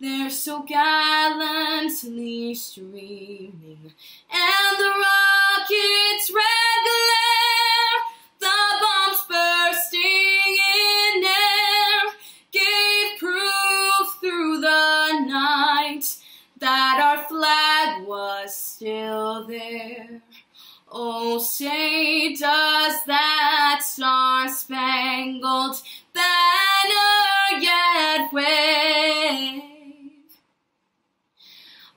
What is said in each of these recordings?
they're so gallantly streaming, and the rocket's red glare, the bombs bursting in air, gave proof through the night that our flag was still there. Oh, say, does that star-spangled banner yet wave?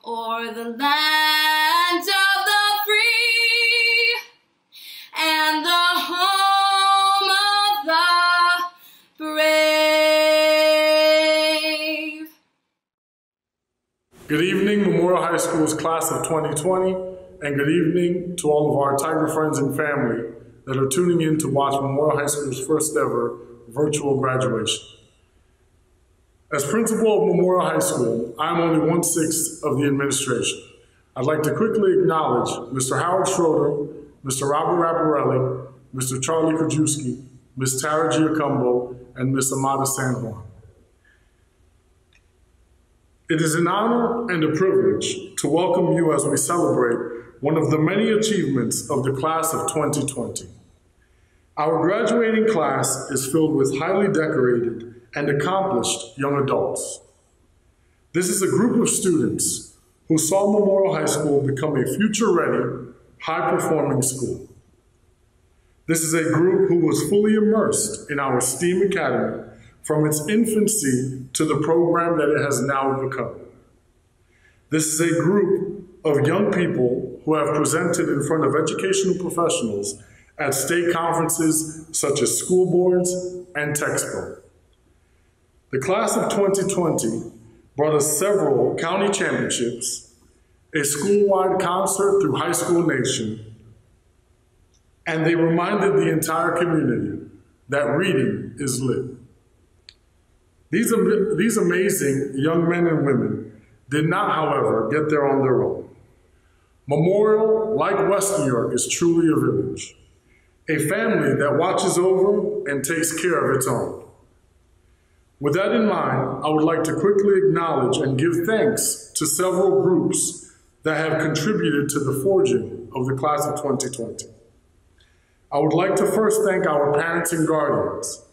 O'er the land of the free and the home of the brave. Good evening, Memorial High School's class of 2020, and good evening to all of our Tiger friends and family that are tuning in to watch Memorial High School's first ever virtual graduation. As principal of Memorial High School, I'm only one-sixth of the administration. I'd like to quickly acknowledge Mr. Howard Schroeder, Mr. Robert Rapparelli, Mr. Charlie Krajewski, Ms. Tara Giacombo, and Ms. Amada Sanborn. It is an honor and a privilege to welcome you as we celebrate one of the many achievements of the class of 2020. Our graduating class is filled with highly decorated and accomplished young adults. This is a group of students who saw Memorial High School become a future-ready, high-performing school. This is a group who was fully immersed in our STEAM Academy from its infancy to the program that it has now become. This is a group of young people who have presented in front of educational professionals at state conferences such as school boards and Techspo. The class of 2020 brought us several county championships, a school-wide concert through High School Nation, and they reminded the entire community that reading is lit. These, these amazing young men and women did not, however, get there on their own. Memorial, like West New York, is truly a village, a family that watches over and takes care of its own. With that in mind, I would like to quickly acknowledge and give thanks to several groups that have contributed to the forging of the class of 2020. I would like to first thank our parents and guardians.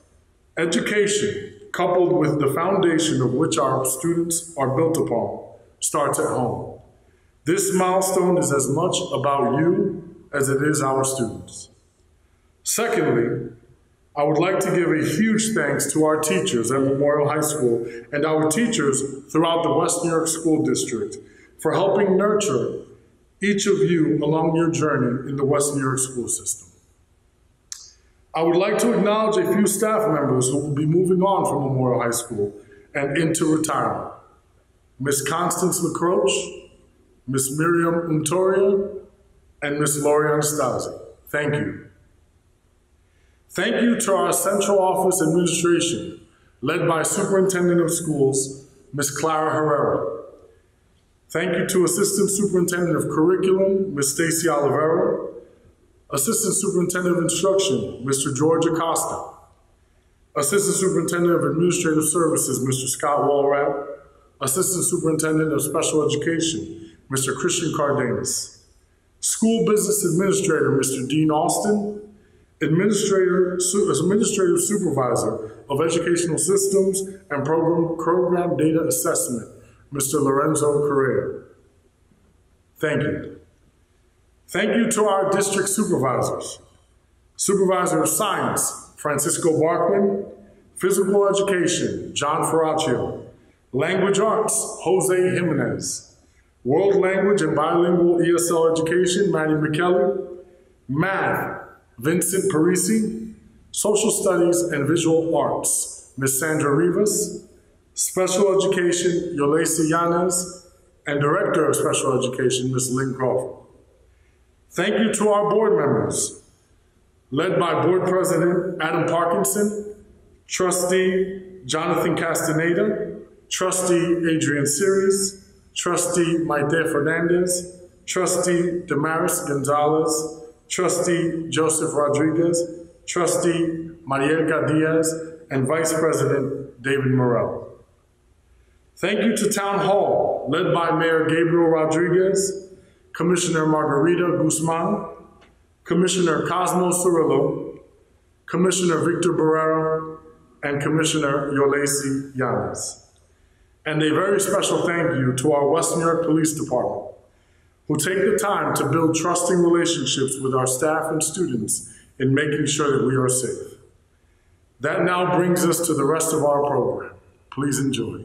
Education, coupled with the foundation of which our students are built upon, starts at home. This milestone is as much about you as it is our students. Secondly, I would like to give a huge thanks to our teachers at Memorial High School and our teachers throughout the West New York School District for helping nurture each of you along your journey in the West New York school system. I would like to acknowledge a few staff members who will be moving on from Memorial High School and into retirement. Ms. Constance LaCroche, Ms. Miriam Untoria, and Ms. Lori Anastasi. Thank you. Thank you to our central office administration, led by Superintendent of Schools, Ms. Clara Herrera. Thank you to Assistant Superintendent of Curriculum, Ms. Stacy Oliveira, Assistant Superintendent of Instruction, Mr. George Acosta, Assistant Superintendent of Administrative Services, Mr. Scott Walrat, Assistant Superintendent of Special Education, Mr. Christian Cardenas, School Business Administrator, Mr. Dean Austin, Administrator, as Administrative Supervisor of Educational Systems and Program, Program Data Assessment, Mr. Lorenzo Correa. Thank you. Thank you to our district supervisors. Supervisor of Science, Francisco Barkman, Physical Education, John Ferraccio, Language Arts, Jose Jimenez, World Language and Bilingual ESL Education, Maddie McKelly, Math, Vincent Parisi, Social Studies and Visual Arts, Ms. Sandra Rivas, Special Education, Yoleisy Yanes, and Director of Special Education, Ms. Lynn Crawford. Thank you to our board members, led by Board President Adam Parkinson, Trustee Jonathan Castaneda, Trustee Adrian Sirius, Trustee Maite Fernandez, Trustee Damaris Gonzalez, Trustee Joseph Rodriguez, Trustee Marielka Diaz, and Vice President David Morell. Thank you to Town Hall, led by Mayor Gabriel Rodriguez, Commissioner Margarita Guzman, Commissioner Cosmo Cirillo, Commissioner Victor Barrera, and Commissioner Yoleisy Yanes. And a very special thank you to our West New York Police Department, who take the time to build trusting relationships with our staff and students in making sure that we are safe. That now brings us to the rest of our program. Please enjoy.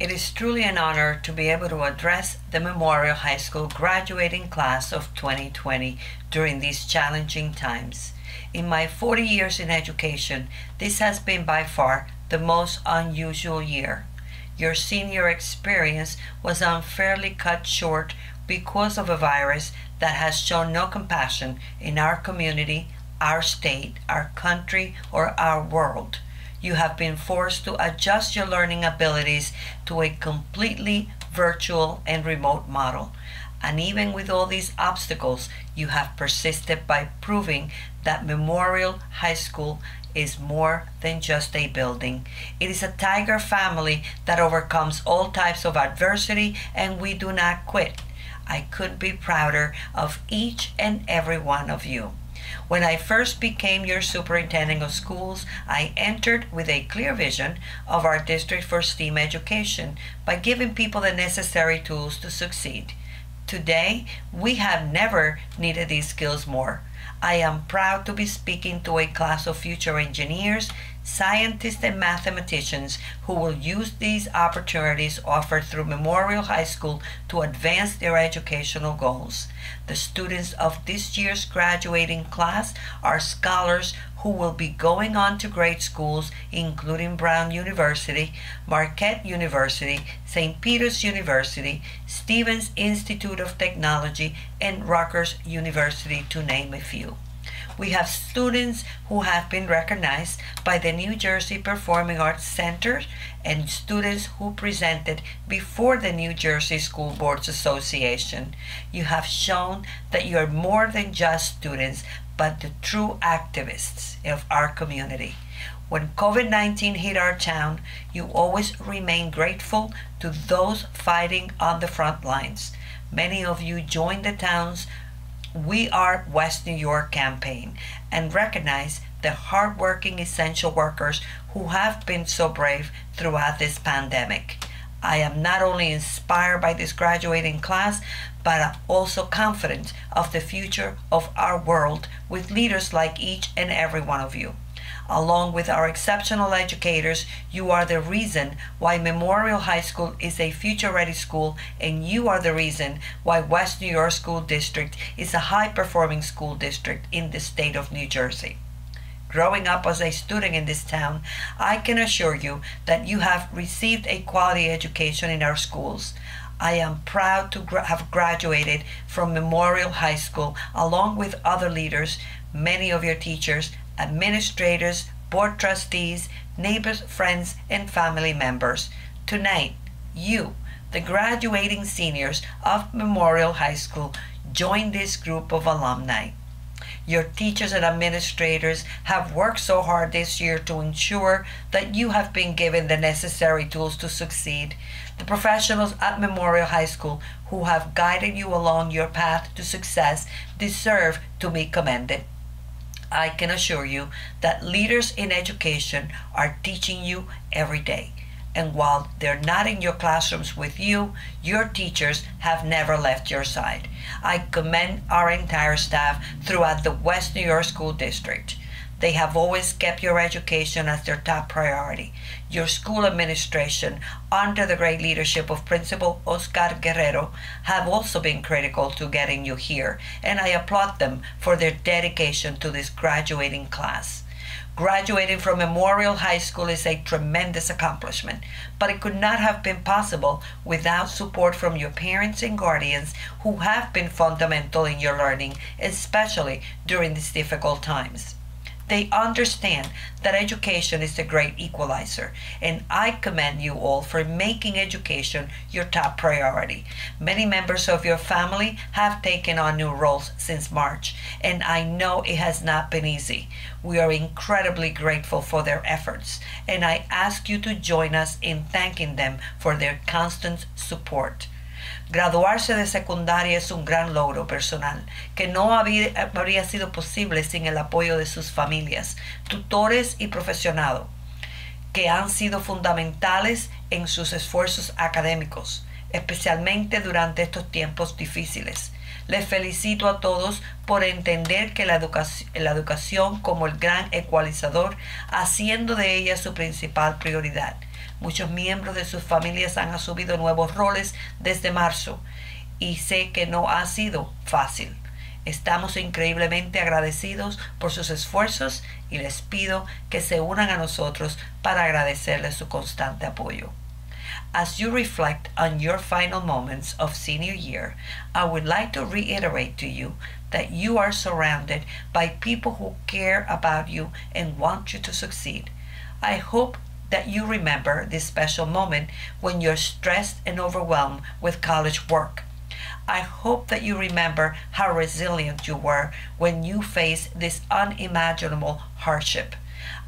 It is truly an honor to be able to address the Memorial High School graduating class of 2020 during these challenging times. In my 40 years in education, this has been by far the most unusual year. Your senior experience was unfairly cut short because of a virus that has shown no compassion in our community, our state, our country, or our world. You have been forced to adjust your learning abilities to a completely virtual and remote model. And even with all these obstacles, you have persisted by proving that Memorial High School is more than just a building. It is a tiger family that overcomes all types of adversity, and we do not quit. I could be prouder of each and every one of you. When I first became your superintendent of schools, I entered with a clear vision of our district for STEAM education by giving people the necessary tools to succeed. Today, we have never needed these skills more. I am proud to be speaking to a class of future engineers, scientists, and mathematicians who will use these opportunities offered through Memorial High School to advance their educational goals. The students of this year's graduating class are scholars who will be going on to great schools, including Brown University, Marquette University, St. Peter's University, Stevens Institute of Technology, and Rutgers University, to name a few. We have students who have been recognized by the New Jersey Performing Arts Center and students who presented before the New Jersey School Boards Association. You have shown that you are more than just students, but the true activists of our community. When COVID 19 hit our town, you always remain grateful to those fighting on the front lines. Many of you joined the town's we Are West New York campaign and recognize the hardworking essential workers who have been so brave throughout this pandemic. I am not only inspired by this graduating class, but also confident of the future of our world with leaders like each and every one of you. Along with our exceptional educators, you are the reason why Memorial High School is a future ready school, and you are the reason why West New York School District is a high performing school district in the state of New Jersey. Growing up as a student in this town, I can assure you that you have received a quality education in our schools. I am proud to gra- have graduated from Memorial High School along with other leaders, many of your teachers, administrators, board trustees, neighbors, friends, and family members. Tonight, you, the graduating seniors of Memorial High School, join this group of alumni. Your teachers and administrators have worked so hard this year to ensure that you have been given the necessary tools to succeed. The professionals at Memorial High School who have guided you along your path to success deserve to be commended. I can assure you that leaders in education are teaching you every day. And while they're not in your classrooms with you, your teachers have never left your side. I commend our entire staff throughout the West New York School District. They have always kept your education as their top priority. Your school administration, under the great leadership of Principal Oscar Guerrero, have also been critical to getting you here, and I applaud them for their dedication to this graduating class. Graduating from Memorial High School is a tremendous accomplishment, but it could not have been possible without support from your parents and guardians who have been fundamental in your learning, especially during these difficult times. They understand that education is the great equalizer, and I commend you all for making education your top priority. Many members of your family have taken on new roles since March, and I know it has not been easy. We are incredibly grateful for their efforts, and I ask you to join us in thanking them for their constant support. Graduarse de secundaria es un gran logro personal que no habría sido posible sin el apoyo de sus familias, tutores y profesionado, que han sido fundamentales en sus esfuerzos académicos, especialmente durante estos tiempos difíciles. Les felicito a todos por entender que la educación, la educación como el gran ecualizador, haciendo de ella su principal prioridad. Muchos miembros de sus familias han asumido nuevos roles desde marzo y sé que no ha sido fácil. Estamos increíblemente agradecidos por sus esfuerzos y les pido que se unan a nosotros para agradecerles su constante apoyo. As you reflect on your final moments of senior year, I would like to reiterate to you that you are surrounded by people who care about you and want you to succeed. I hope that you remember this special moment when you're stressed and overwhelmed with college work. I hope that you remember how resilient you were when you faced this unimaginable hardship.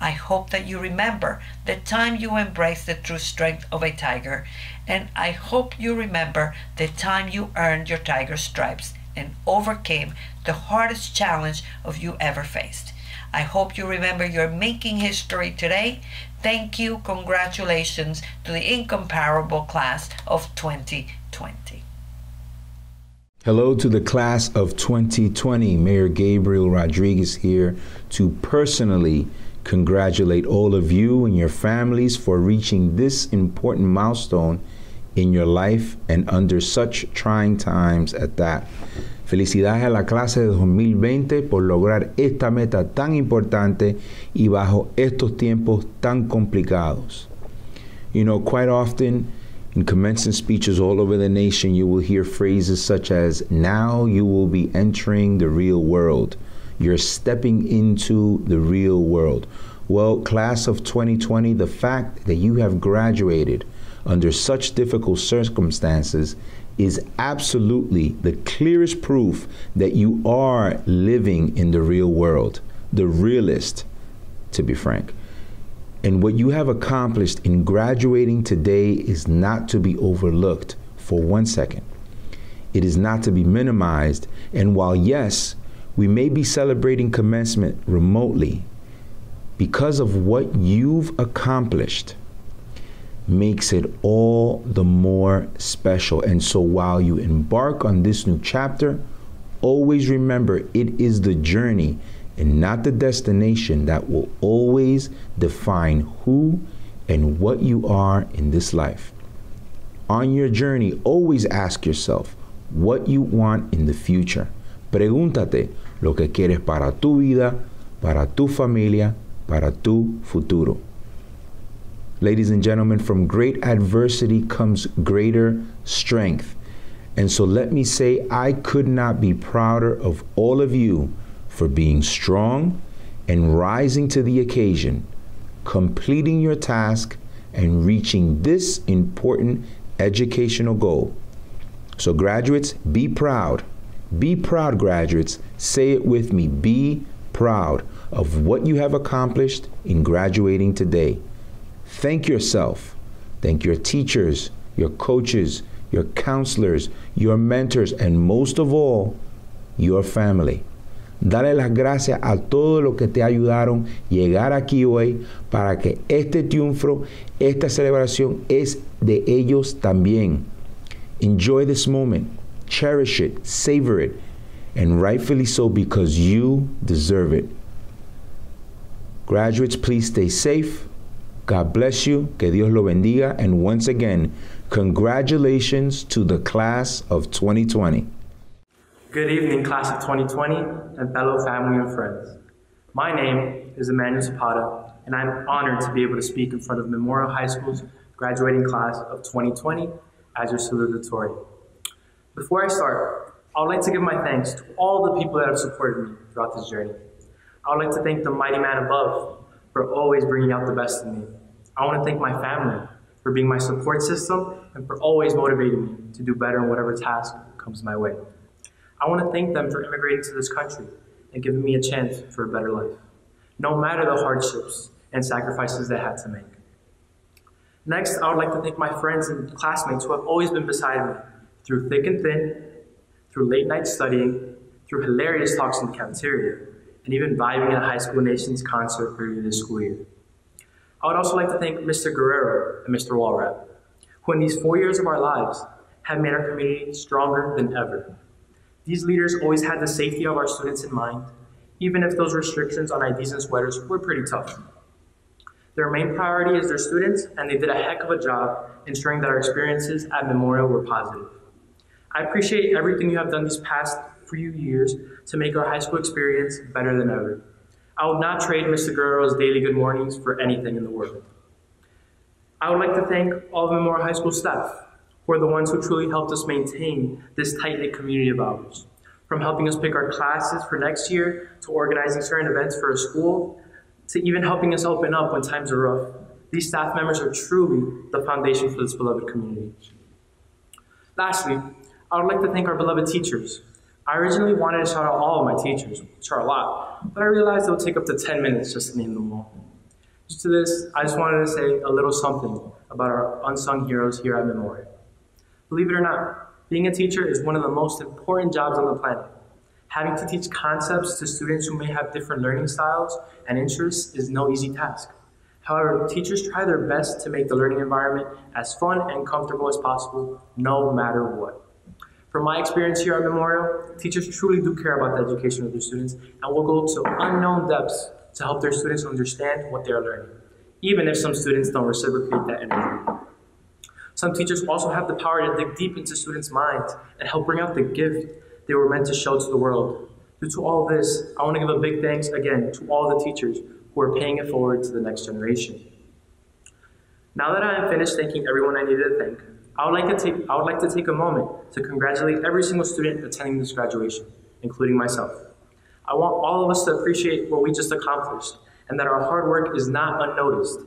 I hope that you remember the time you embraced the true strength of a tiger, and I hope you remember the time you earned your tiger stripes and overcame the hardest challenge of you ever faced. I hope you remember you're making history today. Thank you. Congratulations to the incomparable class of 2020. Hello to the class of 2020. Mayor Gabriel Rodriguez here to personally congratulate all of you and your families for reaching this important milestone in your life and under such trying times at that. Felicidades a la clase de 2020 por lograr esta meta tan importante y bajo estos tiempos tan complicados. You know, quite often in commencement speeches all over the nation, you will hear phrases such as, Now you will be entering the real world. You're stepping into the real world. Well, class of 2020, the fact that you have graduated under such difficult circumstances is absolutely the clearest proof that you are living in the real world, the realist, to be frank. And what you have accomplished in graduating today is not to be overlooked for one second. It is not to be minimized. And while, yes, we may be celebrating commencement remotely, because of what you've accomplished, makes it all the more special. And so while you embark on this new chapter, always remember it is the journey and not the destination that will always define who and what you are in this life. On your journey, always ask yourself what you want in the future. Pregúntate lo que quieres para tu vida, para tu familia, para tu futuro. Ladies and gentlemen, from great adversity comes greater strength. And so let me say, I could not be prouder of all of you for being strong and rising to the occasion, completing your task, and reaching this important educational goal. So, graduates, be proud. Be proud, graduates. Say it with me. Be proud of what you have accomplished in graduating today. Thank yourself. Thank your teachers, your coaches, your counselors, your mentors, and most of all, your family. Dale las gracias a todos los que te ayudaron llegar aquí hoy para que este triunfo, esta celebración es de ellos también. Enjoy this moment, cherish it, savor it, and rightfully so because you deserve it. Graduates, please stay safe. God bless you. Que Dios lo bendiga. And once again, congratulations to the class of 2020. Good evening, class of 2020 and fellow family and friends. My name is Emmanuel Zapata, and I'm honored to be able to speak in front of Memorial High School's graduating class of 2020 as your salutatorian. Before I start, I would like to give my thanks to all the people that have supported me throughout this journey. I would like to thank the mighty man above for always bringing out the best in me. I want to thank my family for being my support system and for always motivating me to do better in whatever task comes my way. I want to thank them for immigrating to this country and giving me a chance for a better life, no matter the hardships and sacrifices they had to make. Next, I would like to thank my friends and classmates who have always been beside me through thick and thin, through late night studying, through hilarious talks in the cafeteria, and even vibing at High School Nation's concert earlier this school year. I would also like to thank Mr. Guerrero and Mr. Walrat, who in these four years of our lives have made our community stronger than ever. These leaders always had the safety of our students in mind, even if those restrictions on IDs and sweaters were pretty tough. Their main priority is their students, and they did a heck of a job ensuring that our experiences at Memorial were positive. I appreciate everything you have done these past few years to make our high school experience better than ever. I would not trade Mr. Guerrero's daily good mornings for anything in the world. I would like to thank all of Memorial High School staff, who are the ones who truly helped us maintain this tight-knit community of ours. From helping us pick our classes for next year, to organizing certain events for a school, to even helping us open up when times are rough. These staff members are truly the foundation for this beloved community. Lastly, I would like to thank our beloved teachers. I originally wanted to shout out all of my teachers, which are a lot, but I realized it would take up to 10 minutes just to name them all. Just to this, I just wanted to say a little something about our unsung heroes here at Memorial. Believe it or not, being a teacher is one of the most important jobs on the planet. Having to teach concepts to students who may have different learning styles and interests is no easy task. However, teachers try their best to make the learning environment as fun and comfortable as possible, no matter what. From my experience here at Memorial, teachers truly do care about the education of their students and will go to unknown depths to help their students understand what they are learning, even if some students don't reciprocate that energy. Some teachers also have the power to dig deep into students' minds and help bring out the gift they were meant to show to the world. Due to all this, I want to give a big thanks again to all the teachers who are paying it forward to the next generation. Now that I am finished thanking everyone I needed to thank, I would like to take, I would like to take a moment to congratulate every single student attending this graduation, including myself. I want all of us to appreciate what we just accomplished and that our hard work is not unnoticed.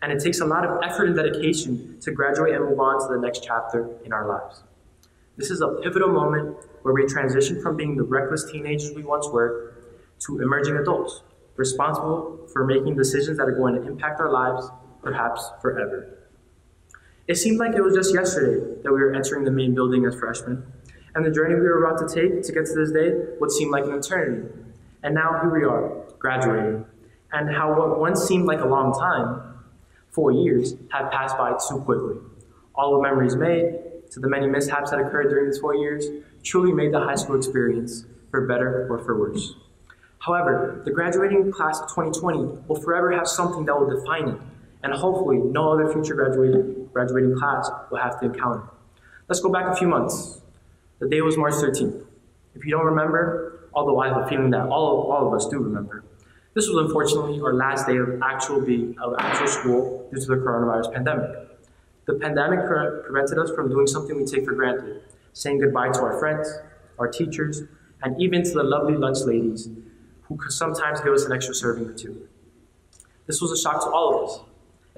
And it takes a lot of effort and dedication to graduate and move on to the next chapter in our lives. This is a pivotal moment where we transition from being the reckless teenagers we once were to emerging adults, responsible for making decisions that are going to impact our lives, perhaps forever. It seemed like it was just yesterday that we were entering the main building as freshmen, and the journey we were about to take to get to this day would seem like an eternity. And now here we are, graduating, and how what once seemed like a long time, four years, had passed by too quickly. All the memories made, to the many mishaps that occurred during these four years, truly made the high school experience, for better or for worse. However, the graduating class of 2020 will forever have something that will define it, and hopefully no other future graduating, graduating class will have to encounter. Let's go back a few months. The day was March 13th. If you don't remember, although I have a feeling that all, all of us do remember, this was unfortunately our last day of actual being of actual school due to the coronavirus pandemic. The pandemic pre prevented us from doing something we take for granted, saying goodbye to our friends, our teachers, and even to the lovely lunch ladies who sometimes give us an extra serving or two. This was a shock to all of us.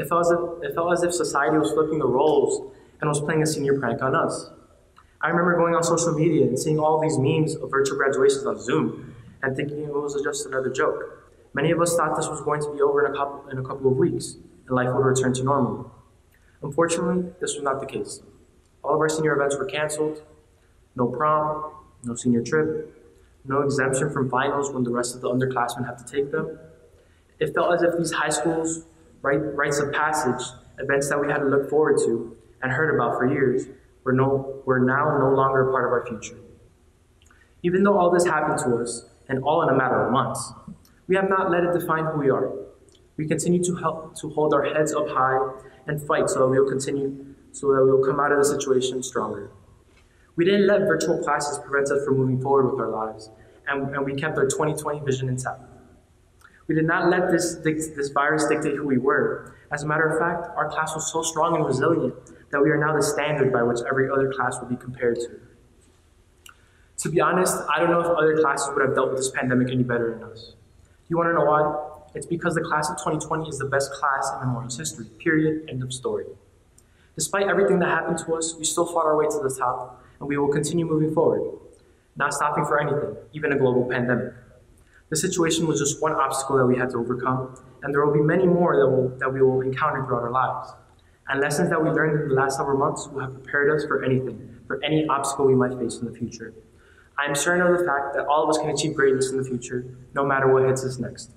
It felt, as if, it felt as if society was flipping the roles and was playing a senior prank on us. I remember going on social media and seeing all these memes of virtual graduations on Zoom and thinking it was just another joke. Many of us thought this was going to be over in a couple, in a couple of weeks and life would return to normal. Unfortunately, this was not the case. All of our senior events were canceled, no prom, no senior trip, no exemption from finals when the rest of the underclassmen have to take them. It felt as if these high schools, rites of passage, events that we had to look forward to and heard about for years, were, no, were now no longer part of our future. Even though all this happened to us, and all in a matter of months, we have not let it define who we are. We continue to help to hold our heads up high and fight so that we will continue, so that we will come out of the situation stronger. We didn't let virtual classes prevent us from moving forward with our lives, and, and we kept our 2020 vision intact. We did not let this, this virus dictate who we were. As a matter of fact, our class was so strong and resilient that we are now the standard by which every other class would be compared to. To be honest, I don't know if other classes would have dealt with this pandemic any better than us. You want to know why? It's because the class of 2020 is the best class in Memorial's history, period, end of story. Despite everything that happened to us, we still fought our way to the top, and we will continue moving forward, not stopping for anything, even a global pandemic. The situation was just one obstacle that we had to overcome, and there will be many more that, will, that we will encounter throughout our lives. And lessons that we learned in the last several months will have prepared us for anything, for any obstacle we might face in the future. I am certain of the fact that all of us can achieve greatness in the future, no matter what hits us next.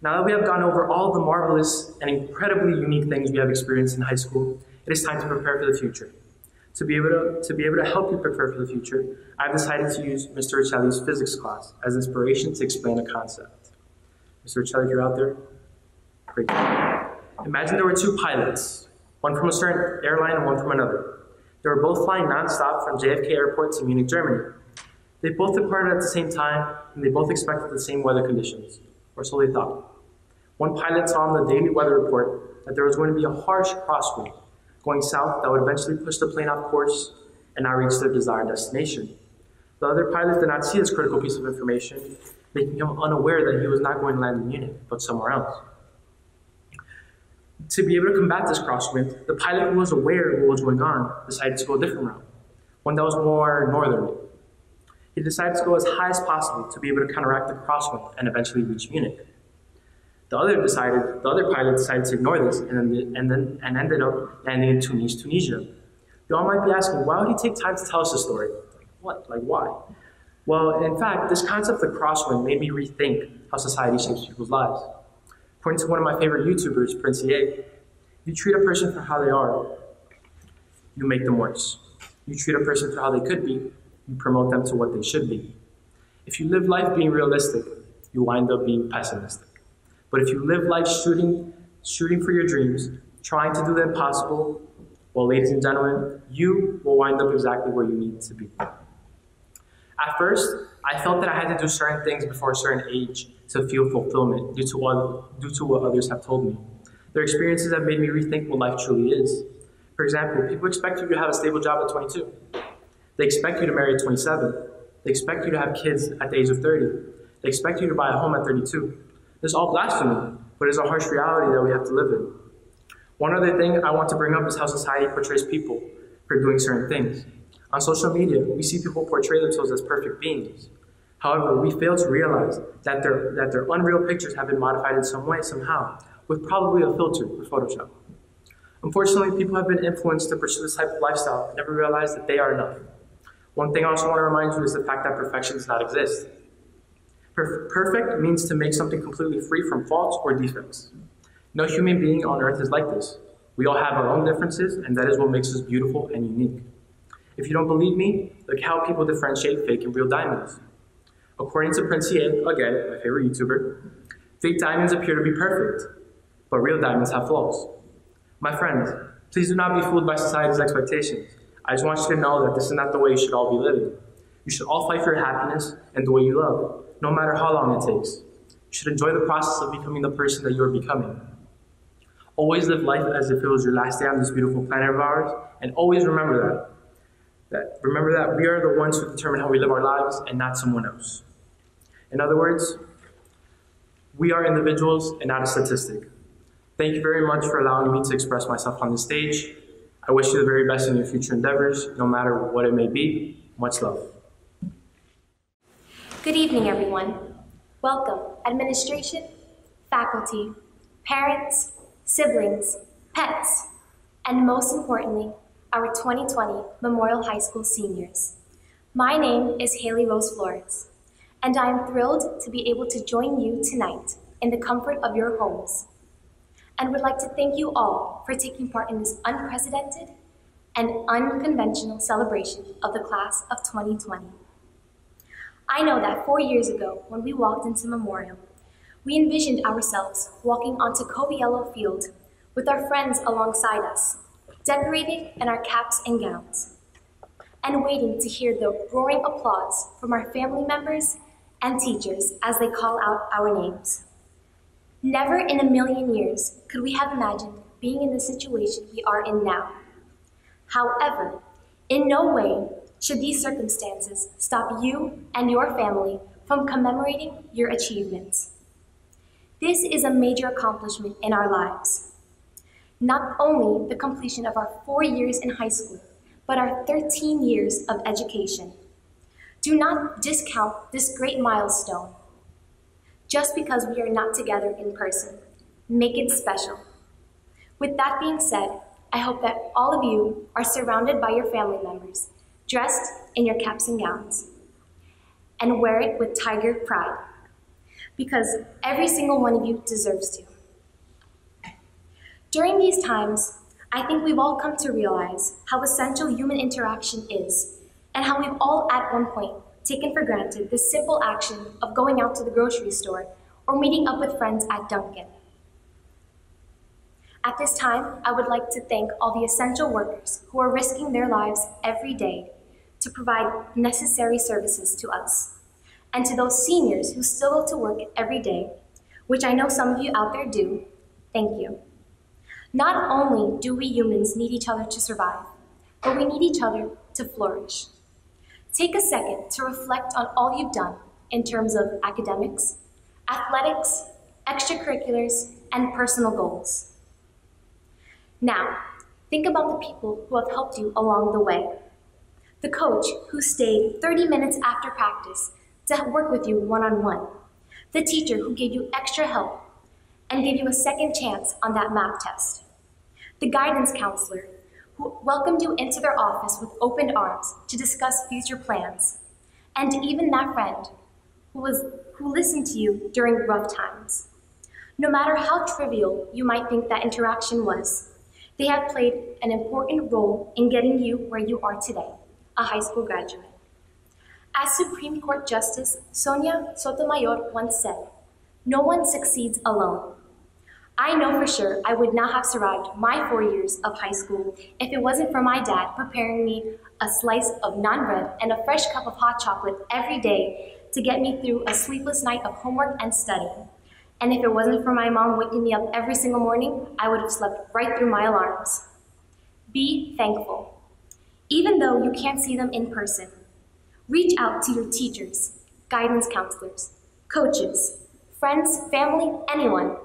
Now that we have gone over all the marvelous and incredibly unique things we have experienced in high school, it is time to prepare for the future. To be able to, to, be able to help you prepare for the future, I've decided to use Mr. Uccelli's physics class as inspiration to explain a concept. Mr. Uccelli, you're out there? Great. Imagine there were two pilots, one from a certain airline and one from another. They were both flying nonstop from JFK Airport to Munich, Germany. They both departed at the same time, and they both expected the same weather conditions, or so they thought. One pilot saw on the daily weather report that there was going to be a harsh crosswind going south that would eventually push the plane off course and not reach their desired destination. The other pilot did not see this critical piece of information, making him unaware that he was not going to land in Munich, but somewhere else. To be able to combat this crosswind, the pilot who was aware of what was going on decided to go a different route, one that was more northerly. He decided to go as high as possible to be able to counteract the crosswind and eventually reach Munich. The other decided, the other pilot decided to ignore this and then, and then and ended up landing in Tunis, Tunisia. You all might be asking, why would he take time to tell us the story? Like, what? Like why? Well, in fact, this concept of the crosswind made me rethink how society shapes people's lives. According to one of my favorite YouTubers, Prince EA, you treat a person for how they are, you make them worse. You treat a person for how they could be, you promote them to what they should be. If you live life being realistic, you wind up being pessimistic. But if you live life shooting, shooting for your dreams, trying to do the impossible, well, ladies and gentlemen, you will wind up exactly where you need to be. At first, I felt that I had to do certain things before a certain age to feel fulfillment due to what, due to what others have told me. Their experiences have made me rethink what life truly is. For example, people expect you to have a stable job at 22. They expect you to marry at 27. They expect you to have kids at the age of 30. They expect you to buy a home at 32. This is all blasphemy, but it's a harsh reality that we have to live in. One other thing I want to bring up is how society portrays people for doing certain things. On social media, we see people portray themselves as perfect beings. However, we fail to realize that their, that their unreal pictures have been modified in some way, somehow, with probably a filter or Photoshop. Unfortunately, people have been influenced to pursue this type of lifestyle and never realize that they are enough. One thing I also want to remind you is the fact that perfection does not exist. Perfect means to make something completely free from faults or defects. No human being on earth is like this. We all have our own differences, and that is what makes us beautiful and unique. If you don't believe me, look how people differentiate fake and real diamonds. According to Prince again, my favorite YouTuber, fake diamonds appear to be perfect, but real diamonds have flaws. My friends, please do not be fooled by society's expectations. I just want you to know that this is not the way you should all be living. You should all fight for your happiness and the way you love no matter how long it takes. You should enjoy the process of becoming the person that you're becoming. Always live life as if it was your last day on this beautiful planet of ours, and always remember that. That remember that we are the ones who determine how we live our lives and not someone else. In other words, we are individuals and not a statistic. Thank you very much for allowing me to express myself on the stage. I wish you the very best in your future endeavors, no matter what it may be. Much love. Good evening, everyone. Welcome, administration, faculty, parents, siblings, pets, and most importantly, our 2020 Memorial High School seniors. My name is Haley Rose Flores, and I am thrilled to be able to join you tonight in the comfort of your homes, and would like to thank you all for taking part in this unprecedented and unconventional celebration of the class of 2020. I know that four years ago, when we walked into Memorial, we envisioned ourselves walking onto Coviello Field with our friends alongside us, decorated in our caps and gowns, and waiting to hear the roaring applause from our family members and teachers as they call out our names. Never in a million years could we have imagined being in the situation we are in now. However, in no way should these circumstances stop you and your family from commemorating your achievements. This is a major accomplishment in our lives. Not only the completion of our four years in high school, but our 13 years of education. Do not discount this great milestone. Just because we are not together in person, make it special. With that being said, I hope that all of you are surrounded by your family members, dressed in your caps and gowns, and wear it with tiger pride, because every single one of you deserves to. During these times, I think we've all come to realize how essential human interaction is, and how we've all at one point taken for granted the simple action of going out to the grocery store or meeting up with friends at Dunkin'. At this time, I would like to thank all the essential workers who are risking their lives every day to provide necessary services to us. And to those seniors who still go to work every day, which I know some of you out there do, thank you. Not only do we humans need each other to survive, but we need each other to flourish. Take a second to reflect on all you've done in terms of academics, athletics, extracurriculars, and personal goals. Now, think about the people who have helped you along the way. The coach who stayed 30 minutes after practice to work with you one-on-one. The teacher who gave you extra help and gave you a second chance on that math test. The guidance counselor who welcomed you into their office with open arms to discuss future plans. And even that friend who, was, who listened to you during rough times. No matter how trivial you might think that interaction was, they have played an important role in getting you where you are today, a high school graduate. As Supreme Court Justice Sonia Sotomayor once said, no one succeeds alone. I know for sure I would not have survived my four years of high school if it wasn't for my dad preparing me a slice of naan bread and a fresh cup of hot chocolate every day to get me through a sleepless night of homework and studying. And if it wasn't for my mom waking me up every single morning, I would have slept right through my alarms. Be thankful. Even though you can't see them in person, reach out to your teachers, guidance counselors, coaches, friends, family, anyone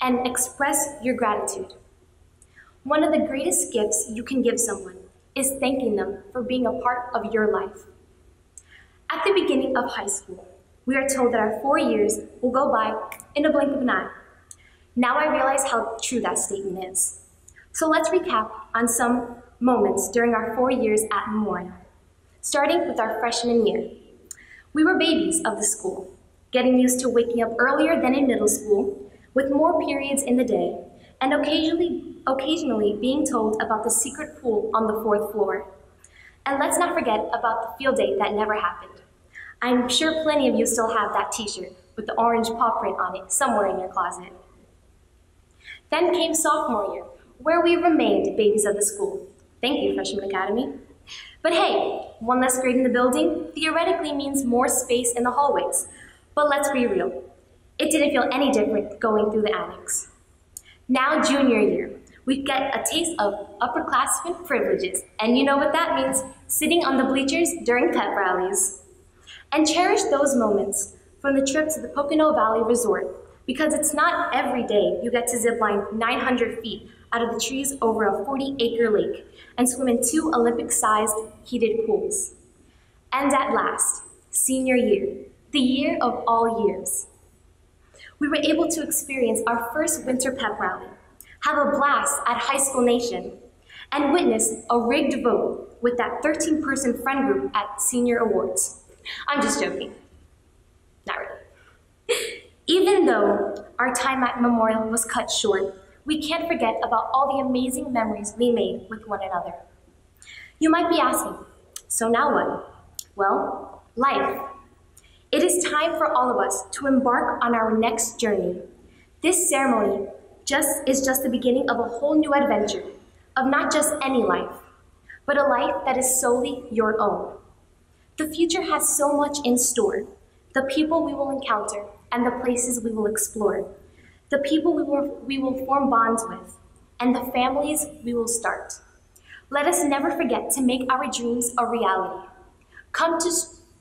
and express your gratitude. One of the greatest gifts you can give someone is thanking them for being a part of your life. At the beginning of high school, we are told that our four years will go by in a blink of an eye. Now I realize how true that statement is. So let's recap on some moments during our four years at Memorial, starting with our freshman year. We were babies of the school, getting used to waking up earlier than in middle school with more periods in the day, and occasionally, occasionally being told about the secret pool on the fourth floor. And let's not forget about the field day that never happened. I'm sure plenty of you still have that t-shirt with the orange paw print on it somewhere in your closet. Then came sophomore year, where we remained babies of the school. Thank you, Freshman Academy. But hey, one less grade in the building theoretically means more space in the hallways. But let's be real, it didn't feel any different going through the annex. Now junior year, we get a taste of upperclassmen privileges, and you know what that means, sitting on the bleachers during pep rallies. And cherish those moments from the trip to the Pocono Valley Resort, because it's not every day you get to zip line 900 feet out of the trees over a 40-acre lake and swim in two Olympic-sized heated pools. And at last, senior year, the year of all years we were able to experience our first winter pep rally, have a blast at High School Nation, and witness a rigged vote with that 13-person friend group at Senior Awards. I'm just joking. Not really. Even though our time at Memorial was cut short, we can't forget about all the amazing memories we made with one another. You might be asking, so now what? Well, life. It is time for all of us to embark on our next journey. This ceremony just is just the beginning of a whole new adventure, of not just any life, but a life that is solely your own. The future has so much in store. The people we will encounter, and the places we will explore, the people we will, we will form bonds with, and the families we will start. Let us never forget to make our dreams a reality. Come to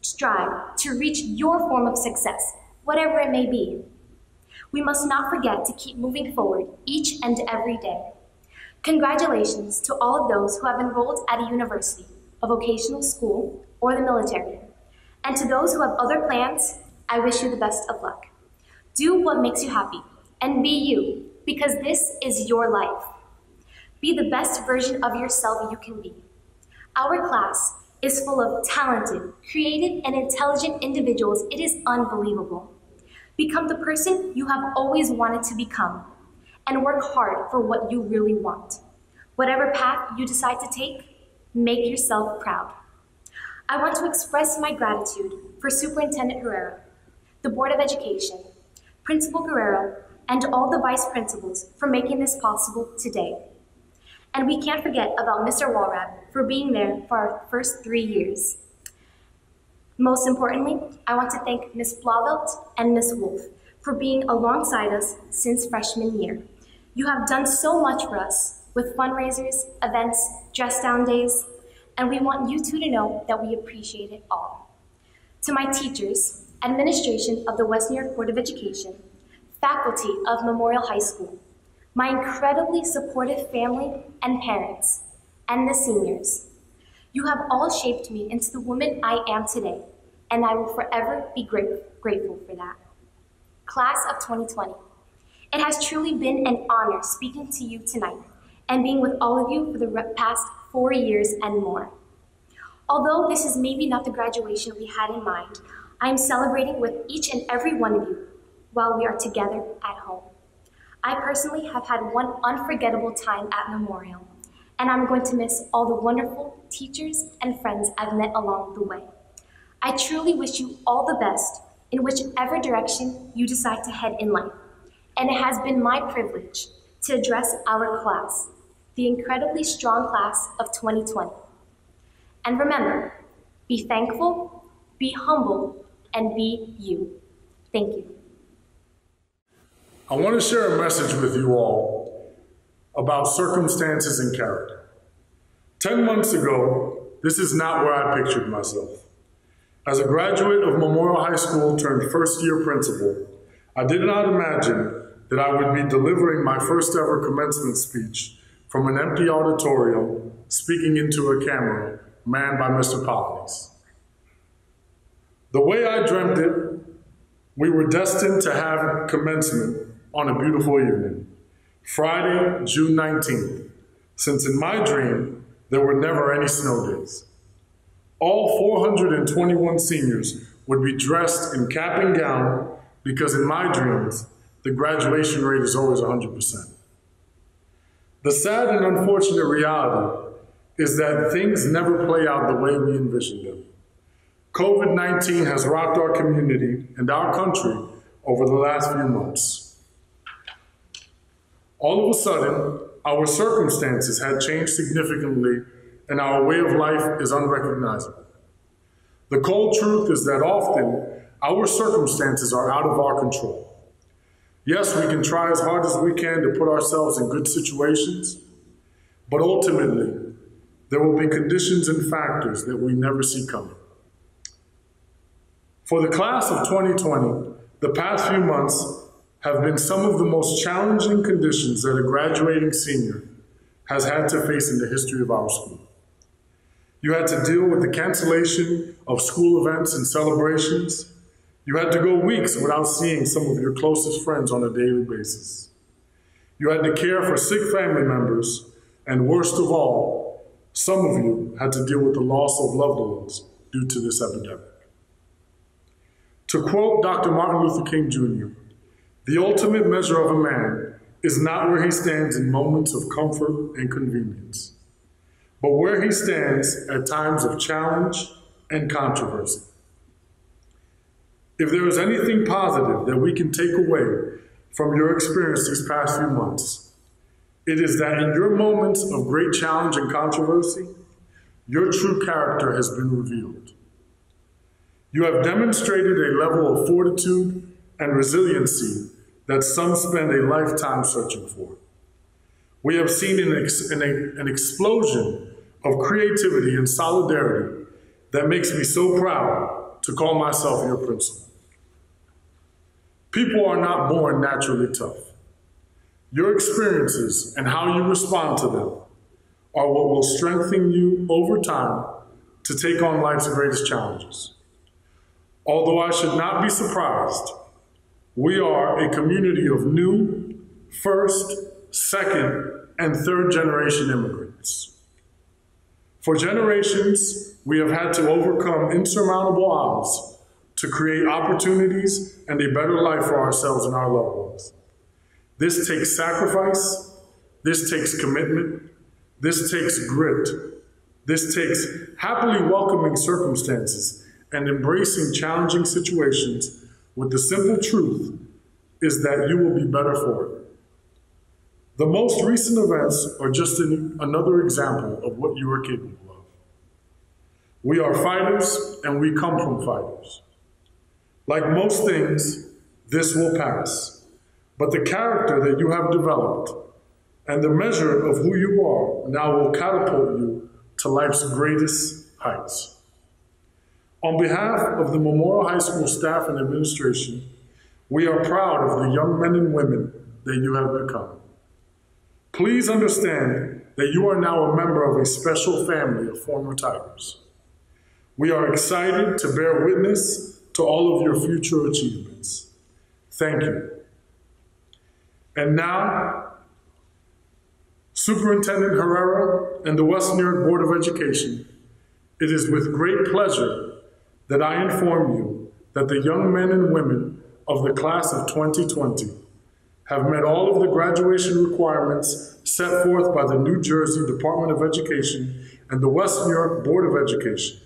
strive to reach your form of success, whatever it may be. We must not forget to keep moving forward each and every day. Congratulations to all of those who have enrolled at a university, a vocational school, or the military. And to those who have other plans, I wish you the best of luck. Do what makes you happy and be you, because this is your life. Be the best version of yourself you can be. Our class is full of talented, creative, and intelligent individuals. It is unbelievable. Become the person you have always wanted to become and work hard for what you really want. Whatever path you decide to take, make yourself proud. I want to express my gratitude for Superintendent Herrera, the Board of Education, Principal Guerrero, and all the vice principals for making this possible today. And we can't forget about Mr. Walrab for being there for our first three years. Most importantly, I want to thank Ms. Blauvelt and Ms. Wolf for being alongside us since freshman year. You have done so much for us with fundraisers, events, dress down days, and we want you two to know that we appreciate it all. To my teachers, administration of the West New York Board of Education, faculty of Memorial High School, my incredibly supportive family and parents, and the seniors. You have all shaped me into the woman I am today, and I will forever be great, grateful for that. Class of 2020, it has truly been an honor speaking to you tonight and being with all of you for the past four years and more. Although this is maybe not the graduation we had in mind, I am celebrating with each and every one of you while we are together at home. I personally have had one unforgettable time at Memorial, and I'm going to miss all the wonderful teachers and friends I've met along the way. I truly wish you all the best in whichever direction you decide to head in life, and it has been my privilege to address our class, the incredibly strong class of 2020. And remember, be thankful, be humble, and be you. Thank you. I want to share a message with you all about circumstances and character. Ten months ago, this is not where I pictured myself. As a graduate of Memorial High School turned first year principal, I did not imagine that I would be delivering my first ever commencement speech from an empty auditorium, speaking into a camera manned by Mr. Polonies. The way I dreamt it, we were destined to have commencement on a beautiful evening, Friday, June 19th, since in my dream, there were never any snow days. All 421 seniors would be dressed in cap and gown because in my dreams, the graduation rate is always 100%. The sad and unfortunate reality is that things never play out the way we envisioned them. COVID 19 has rocked our community and our country over the last few months. All of a sudden, our circumstances had changed significantly and our way of life is unrecognizable. The cold truth is that often our circumstances are out of our control. Yes, we can try as hard as we can to put ourselves in good situations, but ultimately, there will be conditions and factors that we never see coming. For the class of 2020, the past few months have been some of the most challenging conditions that a graduating senior has had to face in the history of our school. You had to deal with the cancellation of school events and celebrations. You had to go weeks without seeing some of your closest friends on a daily basis. You had to care for sick family members, and worst of all, some of you had to deal with the loss of loved ones due to this epidemic. To quote Dr. Martin Luther King Jr., the ultimate measure of a man is not where he stands in moments of comfort and convenience, but where he stands at times of challenge and controversy. If there is anything positive that we can take away from your experience these past few months, it is that in your moments of great challenge and controversy, your true character has been revealed. You have demonstrated a level of fortitude and resiliency that some spend a lifetime searching for. We have seen an, ex- an, an explosion of creativity and solidarity that makes me so proud to call myself your principal. People are not born naturally tough. Your experiences and how you respond to them are what will strengthen you over time to take on life's greatest challenges. Although I should not be surprised, we are a community of new, first, second, and third generation immigrants. For generations, we have had to overcome insurmountable odds to create opportunities and a better life for ourselves and our loved ones. This takes sacrifice, this takes commitment, this takes grit, this takes happily welcoming circumstances and embracing challenging situations with the simple truth is that you will be better for it. The most recent events are just an, another example of what you are capable of. We are fighters and we come from fighters. Like most things, this will pass. But the character that you have developed and the measure of who you are now will catapult you to life's greatest heights. On behalf of the Memorial High School staff and administration, we are proud of the young men and women that you have become. Please understand that you are now a member of a special family of former Tigers. We are excited to bear witness to all of your future achievements. Thank you. And now, Superintendent Herrera and the West New York Board of Education, it is with great pleasure that I inform you that the young men and women of the class of 2020 have met all of the graduation requirements set forth by the New Jersey Department of Education and the West New York Board of Education.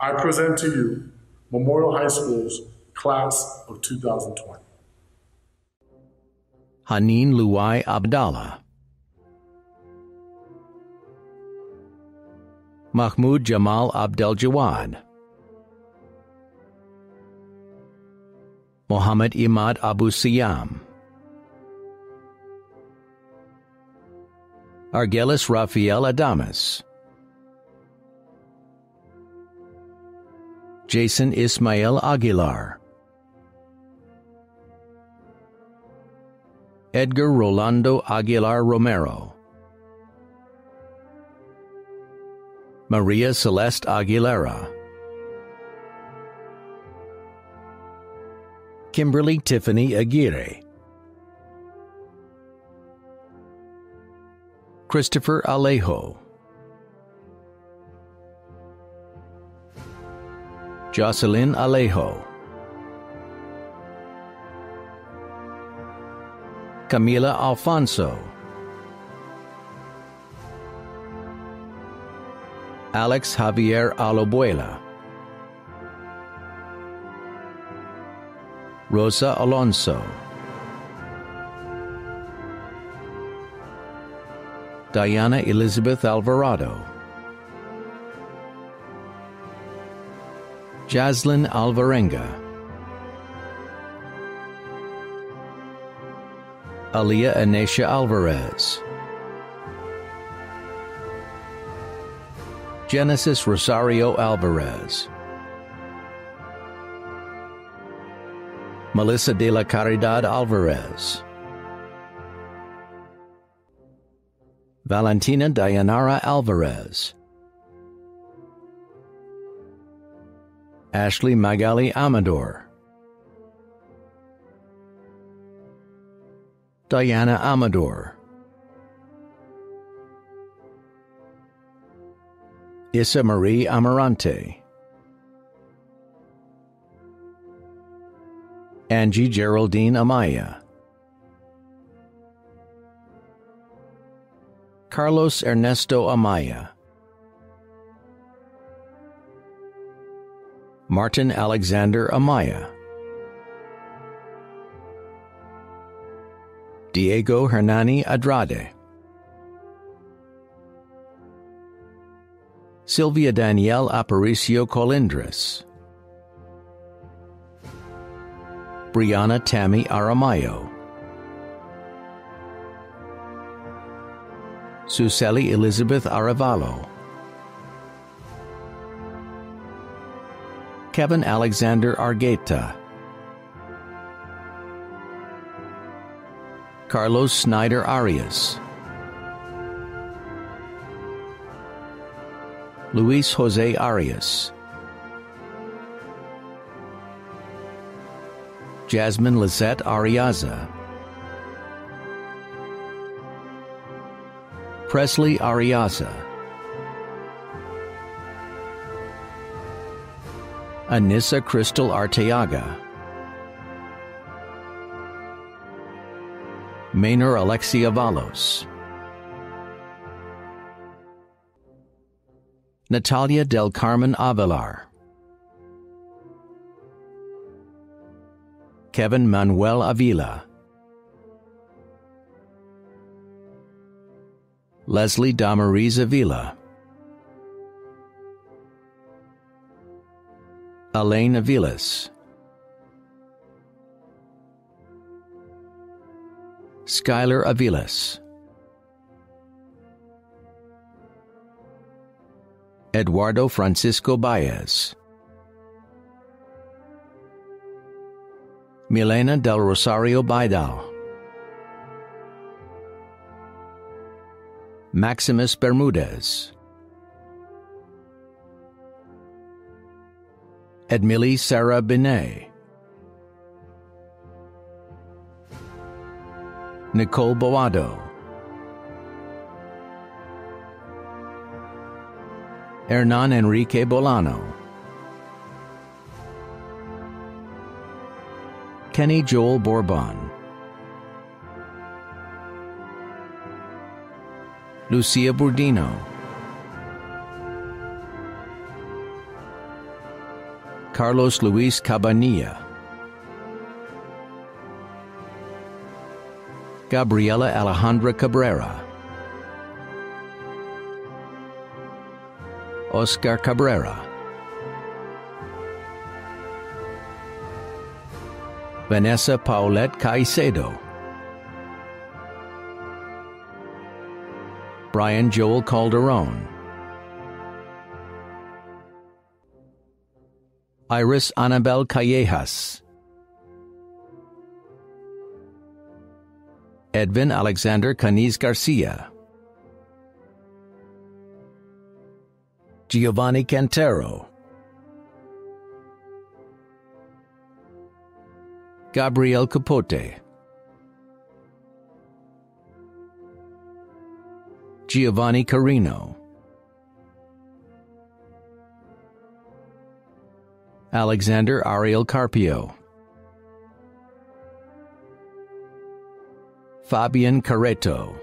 I present to you Memorial High School's class of 2020. Haneen Luai Abdallah. Mahmoud Jamal Abdel Jawad. Mohammed Imad Abu Siyam. Argelis Rafael Adamas. Jason Ismael Aguilar. Edgar Rolando Aguilar Romero. Maria Celeste Aguilera. Kimberly Tiffany Aguirre. Christopher Alejo. Jocelyn Alejo. Camila Alfonso. Alex Javier Alobuela. Rosa Alonso. Diana Elizabeth Alvarado. Jaslyn Alvarenga. Aliyah Anesha Alvarez. Genesis Rosario Alvarez. Melissa de la Caridad Alvarez. Valentina Dayanara Alvarez. Ashley Magali Amador. Diana Amador. Issa Marie Amarante. Angie Geraldine Amaya. Carlos Ernesto Amaya. Martin Alexander Amaya. Diego Hernani Adrade. Sylvia Danielle Aparicio Colindres. Brianna Tammy Aramayo. Suseli Elizabeth Arevalo. Kevin Alexander Argueta. Carlos Snyder Arias. Luis Jose Arias. Jasmine Lizette Ariaza. Presley Ariaza. Anissa Crystal Arteaga. Maynor Alexia Valos. Natalia del Carmen Avelar. Kevin Manuel Avila. Leslie Damaris Avila. Elaine Avilas. Skylar Avilas. Eduardo Francisco Baez. Milena del Rosario Baidal. Maximus Bermudez. Edmili Sarah Binet. Nicole Boado. Hernan Enrique Bolano. Kenny Joel Bourbon. Lucia Burdino. Carlos Luis Cabanilla. Gabriela Alejandra Cabrera. Oscar Cabrera. Vanessa Paulette Caicedo. Brian Joel Calderon. Iris Annabel Callejas. Edwin Alexander Caniz Garcia. Giovanni Cantero. Gabriel Capote. Giovanni Carino. Alexander Ariel Carpio. Fabian Carreto.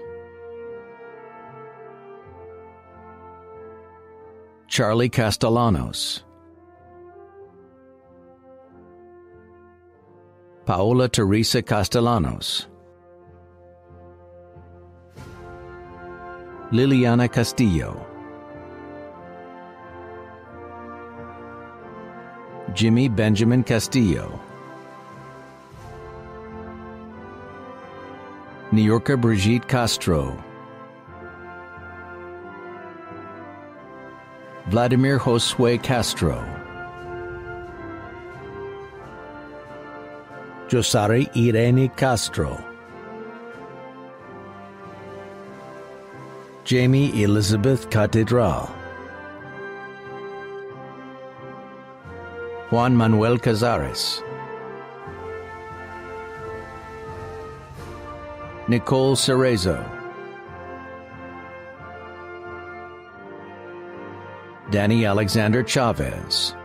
Charlie Castellanos. Paola Teresa Castellanos. Liliana Castillo. Jimmy Benjamin Castillo. New Yorker Brigitte Castro. Vladimir Josue Castro. Josari Irene Castro. Jamie Elizabeth Catedral. Juan Manuel Cazares. Nicole Cerezo. Danny Alexander Chavez.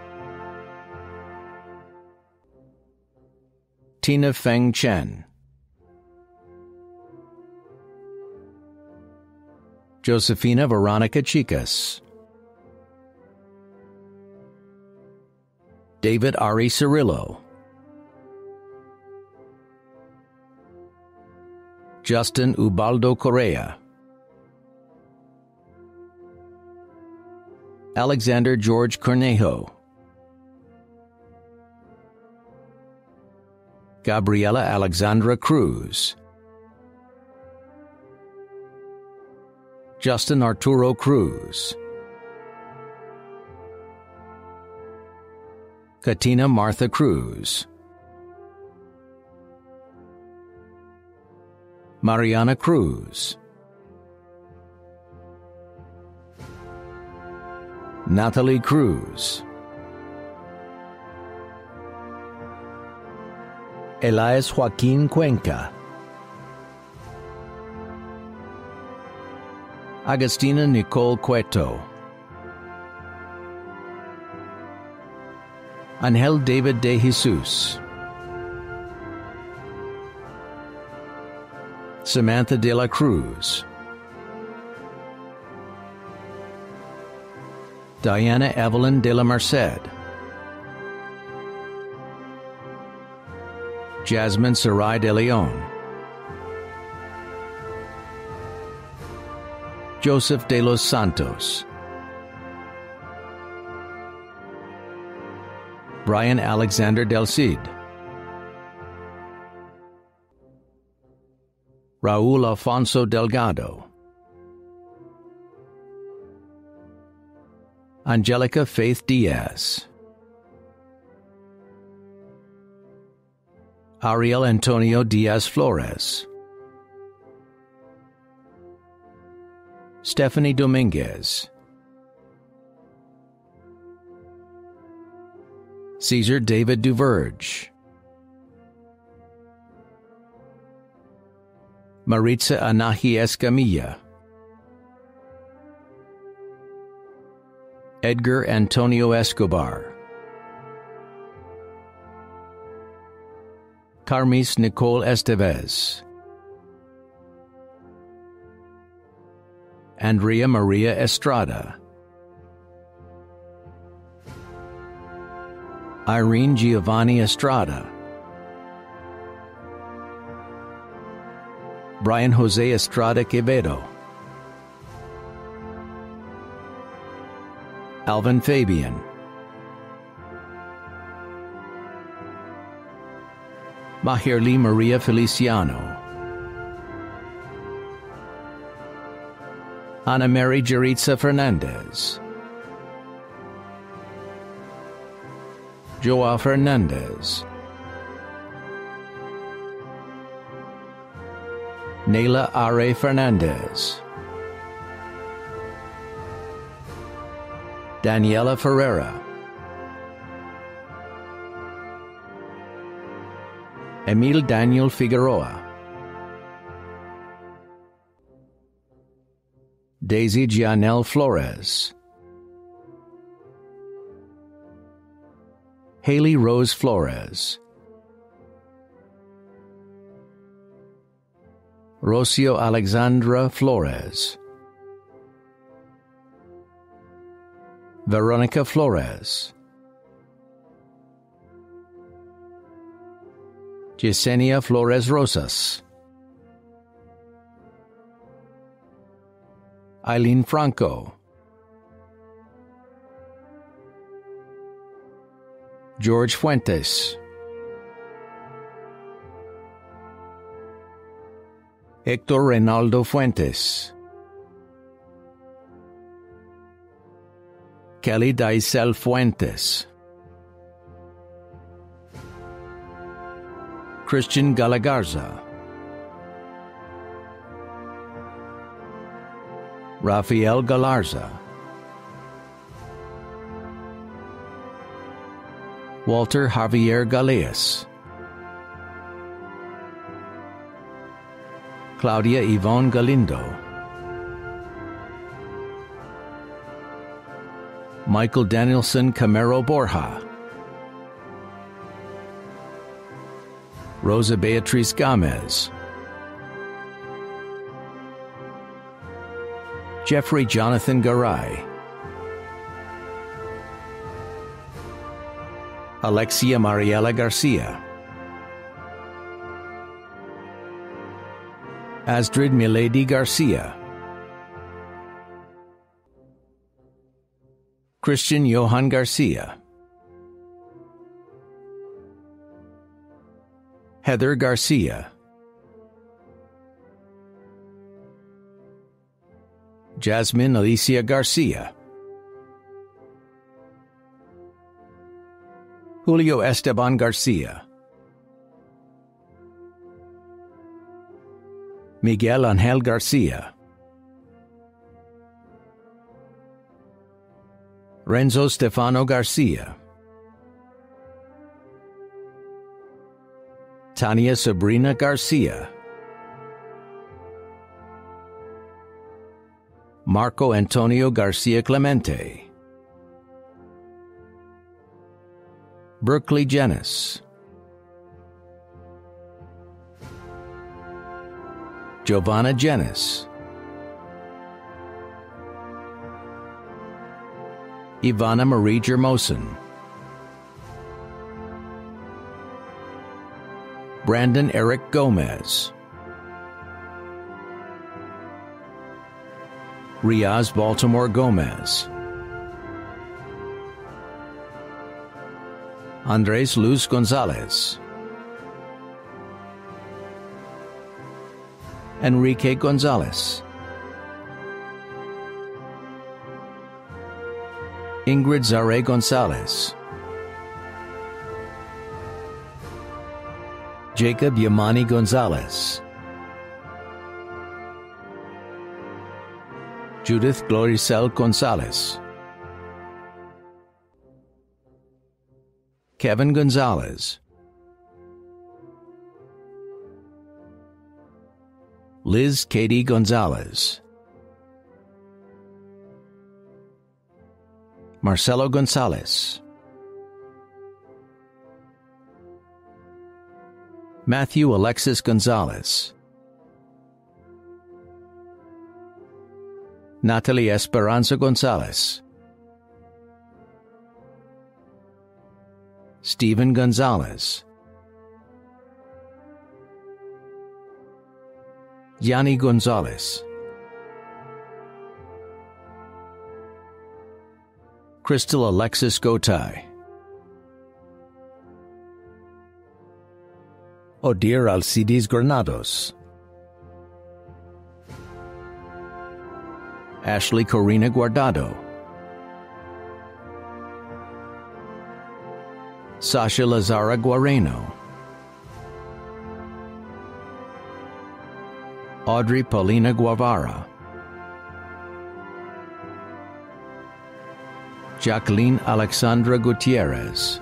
Tina Feng Chen. Josefina Veronica Chicas. David Ari Cirillo. Justin Ubaldo Correa. Alexander George Cornejo. Gabriela Alexandra Cruz, Justin Arturo Cruz, Katina Martha Cruz, Mariana Cruz, Natalie Cruz, Elias Joaquin Cuenca, Agustina Nicole Cueto, Angel David de Jesus, Samantha de la Cruz, Diana Evelyn de la Merced, Jasmine Sarai de Leon, Joseph de los Santos, Brian Alexander Del Cid, Raul Alfonso Delgado, Angelica Faith Diaz, Ariel Antonio Diaz Flores, Stephanie Dominguez, Caesar David Duverge, Maritza Anahi Escamilla, Edgar Antonio Escobar, Carmis Nicole Estevez, Andrea Maria Estrada, Irene Giovanni Estrada, Brian Jose Estrada Quevedo, Alvin Fabian, Maherli Maria Feliciano, Ana Mary Jaritza Fernandez, Joao Fernandez, Nayla Are Fernandez, Daniela Ferreira, Emil Daniel Figueroa, Daisy Gianelle Flores, Haley Rose Flores, Rocio Alexandra Flores, Veronica Flores, Yesenia Flores Rosas, Eileen Franco, George Fuentes, Héctor Reynaldo Fuentes, Kelly Daisel Fuentes, Christian Galagarza, Rafael Galarza, Walter Javier Galeas, Claudia Yvonne Galindo, Michael Danielson Camero Borja, Rosa Beatriz Gomez, Jeffrey Jonathan Garay, Alexia Mariela Garcia, Astrid Milady Garcia, Christian Johan Garcia, Heather Garcia, Jasmine Alicia Garcia, Julio Esteban Garcia, Miguel Angel Garcia, Renzo Stefano Garcia, Tania Sabrina Garcia, Marco Antonio Garcia Clemente, Berkeley Jenis, Giovanna Jenis, Ivana Marie Jermosen, Brandon Eric Gomez, Riaz Baltimore Gomez, Andres Luz Gonzalez, Enrique Gonzalez, Ingrid Zare Gonzalez, Jacob Yamani Gonzalez, Judith Gloricel Gonzalez, Kevin Gonzalez, Liz Katie Gonzalez, Marcelo Gonzalez, Matthew Alexis Gonzalez, Natalie Esperanza Gonzalez, Stephen Gonzalez, Yanni Gonzalez, Crystal Alexis Gotay, Oh, Odir Alcides Granados, Ashley Corina Guardado, Sasha Lazara Guareno, Audrey Paulina Guevara, Jacqueline Alexandra Gutierrez,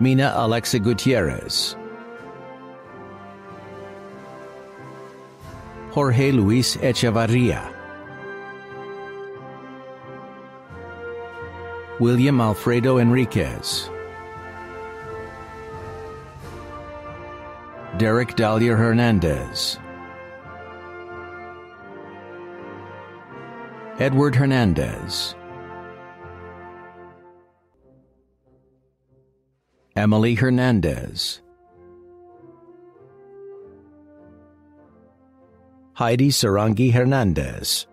Mina Alexa Gutierrez, Jorge Luis Echevarria, William Alfredo Enriquez, Derek Dahlia Hernandez, Edward Hernandez, Emily Hernandez, Heidi Sarangi Hernandez,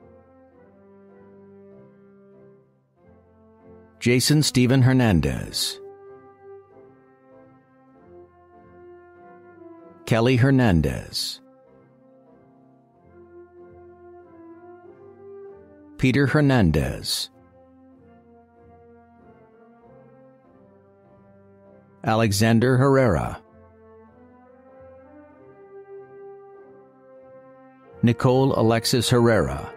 Jason Stephen Hernandez, Kelly Hernandez, Peter Hernandez, Alexander Herrera, Nicole Alexis Herrera,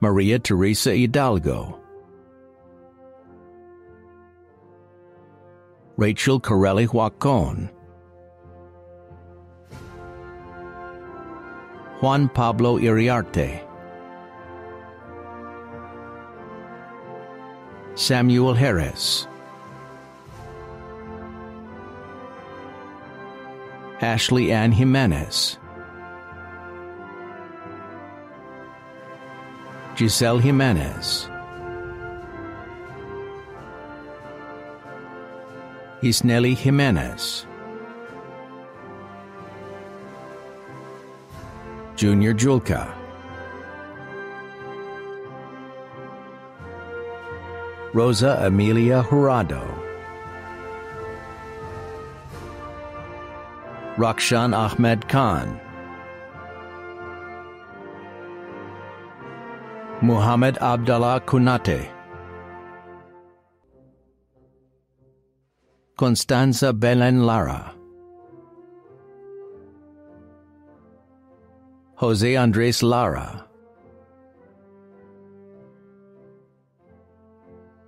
Maria Teresa Hidalgo, Rachel Corelli Huacon, Juan Pablo Iriarte, Samuel Harris, Ashley Ann Jimenez, Giselle Jimenez, Isnelli Jimenez, Junior Julka, Rosa Amelia Jurado, Rakshan Ahmed Khan, Muhammad Abdallah Kunate, Constanza Belen Lara, Jose Andres Lara,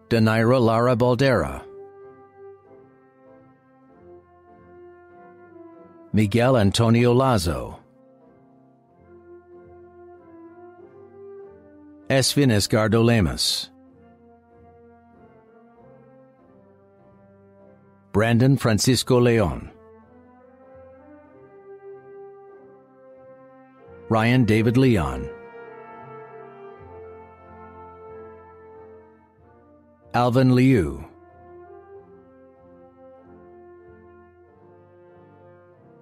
Denaira Lara Baldera, Miguel Antonio Lazo, Esvin Esgardo Lemus, Brandon Francisco Leon, Ryan David Leon, Alvin Liu,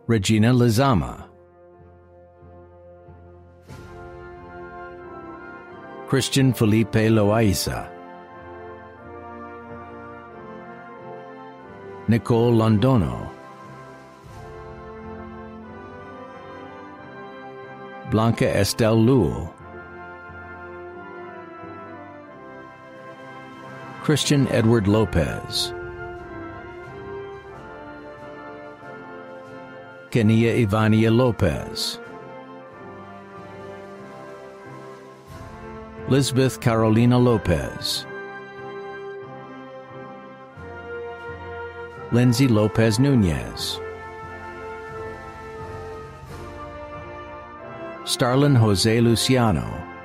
Regina Lizama, Christian Felipe Loaiza, Nicole Londono, Blanca Estelle Lewell, Christian Edward Lopez, Kenia Ivania Lopez, Lisbeth Carolina Lopez, Lindsay Lopez Nunez, Starlin Jose Luciano,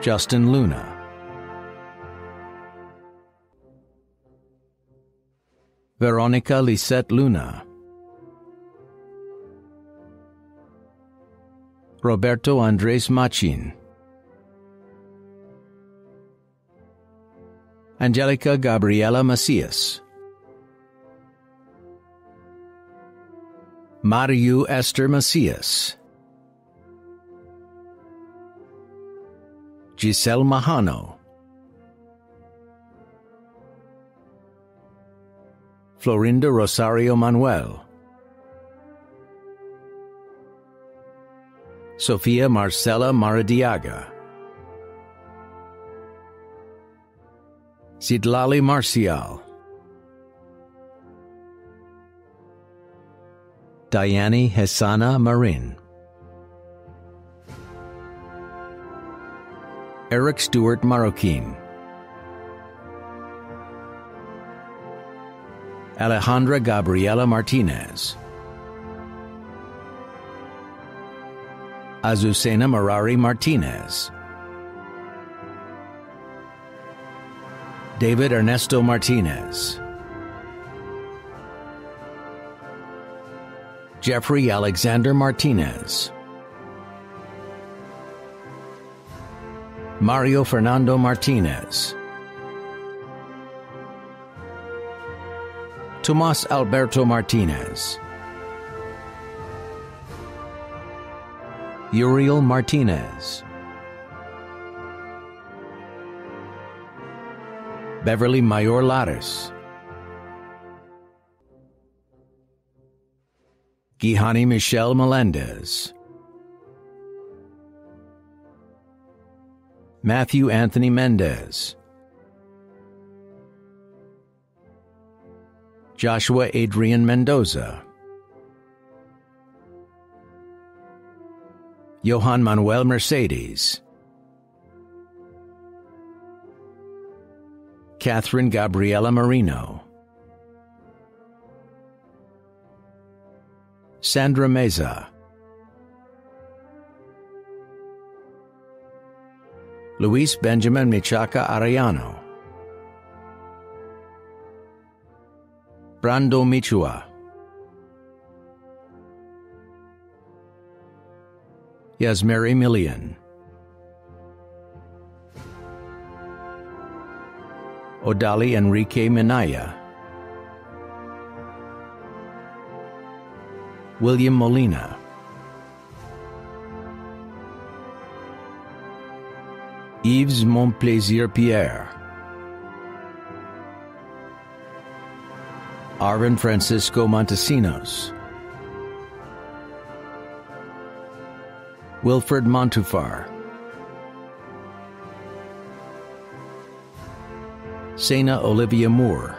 Justin Luna, Veronica Lisette Luna, Roberto Andres Machin, Angelica Gabriela Macias, Mariu Esther Macias, Giselle Mahano, Florinda Rosario Manuel, Sofia Marcela Maradiaga, Sidlali Marcial, Diane Hesana Marin, Eric Stewart Marroquin, Alejandra Gabriela Martinez, Azucena Marari Martinez, David Ernesto Martinez, Jeffrey Alexander Martinez, Mario Fernando Martinez, Tomas Alberto Martinez, Uriel Martinez, Beverly Mayor Lares, Gihani Michelle Melendez, Matthew Anthony Mendez, Joshua Adrian Mendoza, Johan Manuel Mercedes, Catherine Gabriela Marino, Sandra Meza, Luis Benjamin Michaca Arellano, Brando Michua, Yasmeri Millian, Odali Enrique Minaya, William Molina, Yves Montplaisir Pierre, Arvin Francisco Montesinos, Wilfred Montufar, Sena Olivia Moore,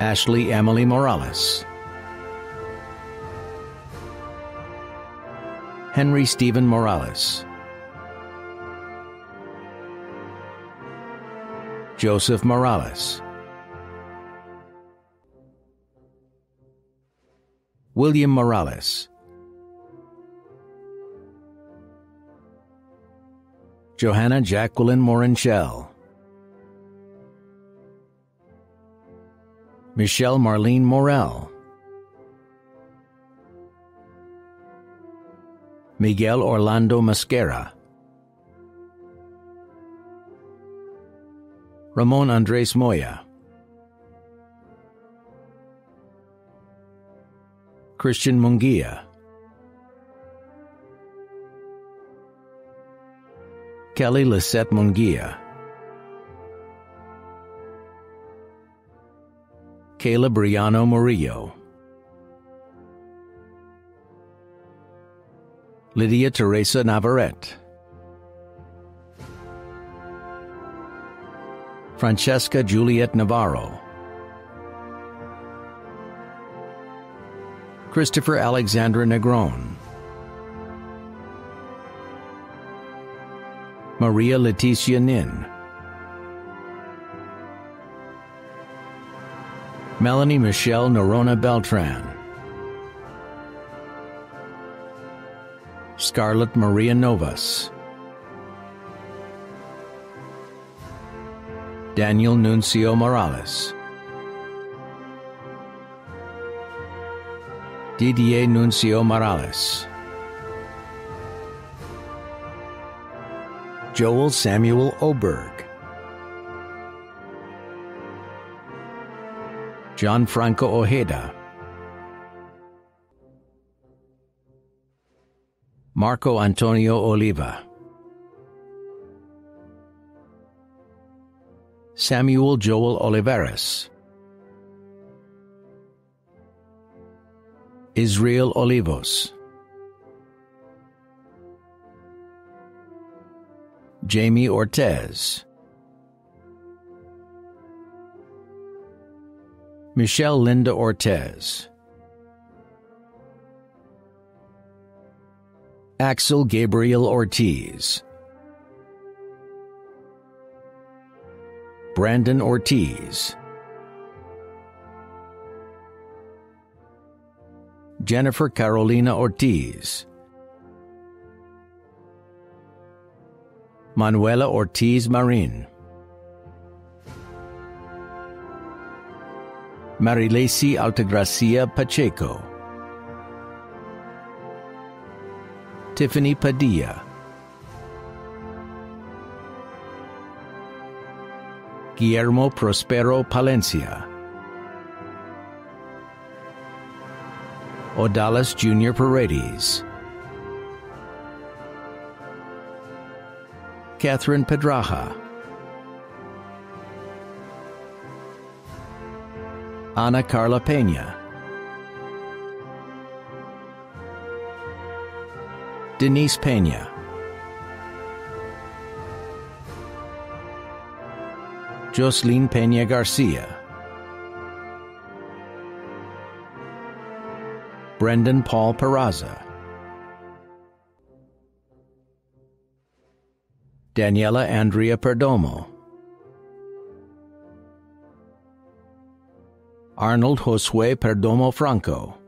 Ashley Emily Morales, Henry Stephen Morales, Joseph Morales, William Morales, Johanna Jacqueline Morinchel, Michelle Marlene Morel, Miguel Orlando Mascara, Ramon Andres Moya, Christian Munguia, Kelly Lisette Munguia, Kayla Briano Murillo, Lydia Teresa Navarrete, Francesca Juliet Navarro, Christopher Alexandra Negron, Maria Leticia Nin, Melanie Michelle Norona Beltran, Scarlett Maria Novas, Daniel Nuncio Morales, Didier Nuncio Morales, Joel Samuel Oberg, John Franco Ojeda, Marco Antonio Oliva, Samuel Joel Oliveras, Israel Olivos, Jamie Ortez, Michelle Linda Ortez, Axel Gabriel Ortiz, Brandon Ortiz, Jennifer Carolina Ortiz, Manuela Ortiz Marin, Marilacey Altagracia Pacheco, Tiffany Padilla, Guillermo Prospero Palencia, Odalis Jr. Paredes, Catherine Pedraja, Ana Carla Pena, Denise Pena, Jocelyn Pena Garcia, Brendan Paul Peraza, Daniela Andrea Perdomo, Arnold Josue Perdomo Franco,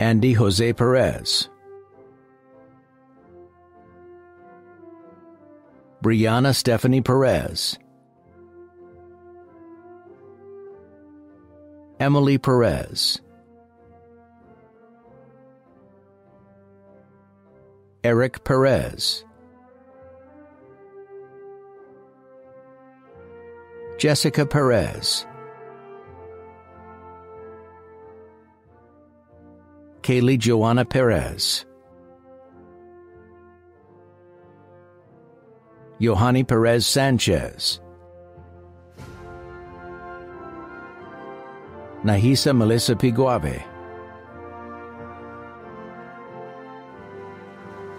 Andy Jose Perez, Brianna Stephanie Perez, Emily Perez, Eric Perez, Jessica Perez, Kaylee Joanna Perez. Johanny Perez Sanchez. Nahisa Melissa Piguave.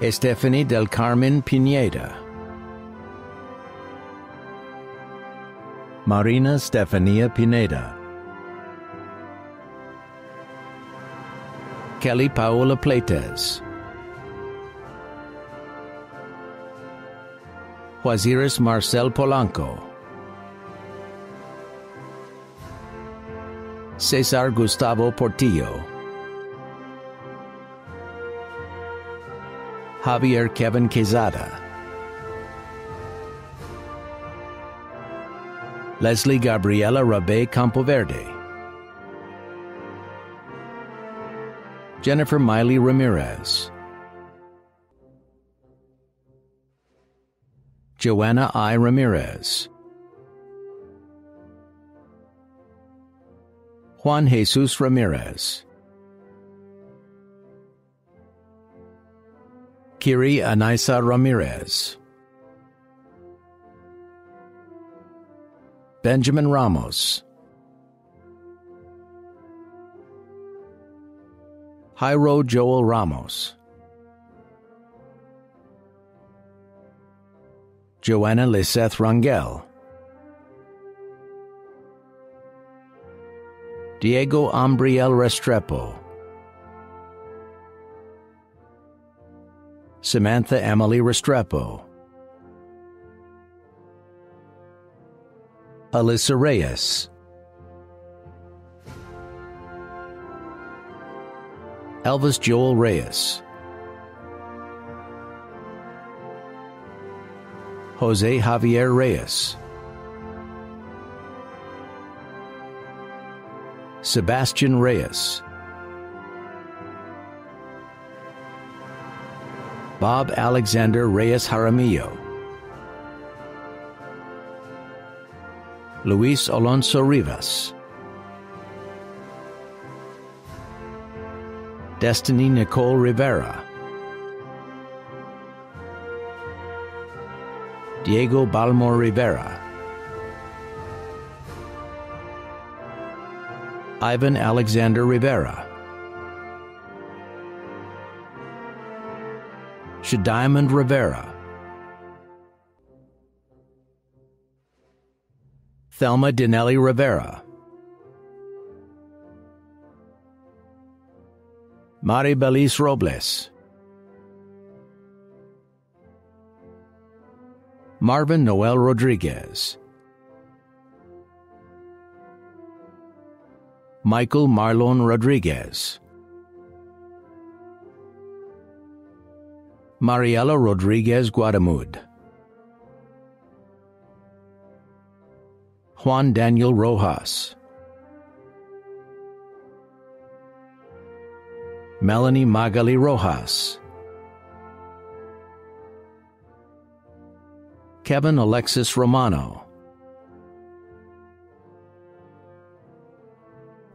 Estefany del Carmen Pineda. Marina Stefania Pineda. Kelly Paola Pletes. Juaziris Marcel Polanco. Cesar Gustavo Portillo. Javier Kevin Quezada. Leslie Gabriela Rabe Campoverde. Jennifer Miley Ramirez. Joanna I. Ramirez. Juan Jesus Ramirez. Kiri Anaisa Ramirez. Benjamin Ramos. Jairo Joel Ramos. Joanna Liseth Rangel. Diego Ambriel Restrepo. Samantha Emily Restrepo. Alyssa Reyes. Elvis Joel Reyes. Jose Javier Reyes. Sebastian Reyes. Bob Alexander Reyes Jaramillo. Luis Alonso Rivas. Destiny Nicole Rivera. Diego Balmor Rivera. Ivan Alexander Rivera. Shadiamond Rivera. Thelma Dinelli Rivera. Mari Belis Robles. Marvin Noel Rodriguez. Michael Marlon Rodriguez. Mariela Rodriguez Guadamud. Juan Daniel Rojas. Melanie Magali Rojas. Kevin Alexis Romano.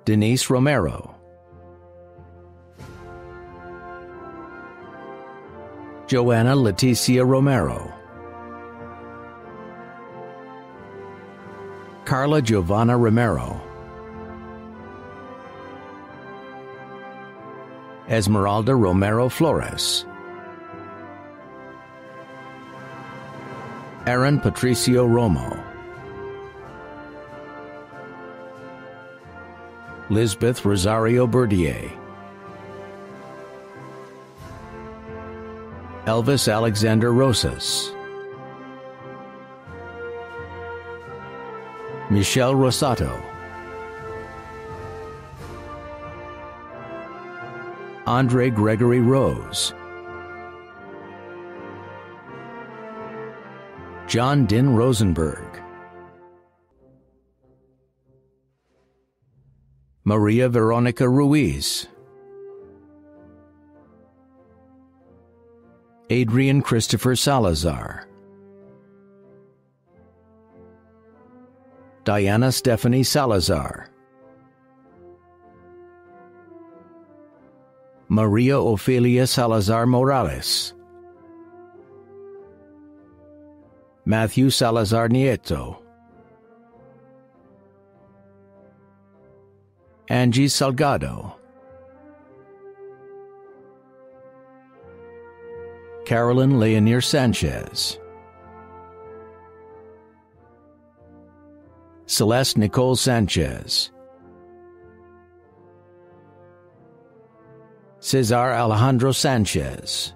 Denise Romero. Joanna Leticia Romero. Carla Giovanna Romero. Esmeralda Romero Flores. Aaron Patricio Romo. Lisbeth Rosario Berdier. Elvis Alexander Rosas. Michelle Rosato. Andre Gregory Rose. John Din Rosenberg. Maria Veronica Ruiz. Adrian Christopher Salazar. Diana Stephanie Salazar. Maria Ofelia Salazar Morales, Matthew Salazar Nieto, Angie Salgado, Carolyn Leonir Sanchez, Celeste Nicole Sanchez, Cesar Alejandro Sanchez,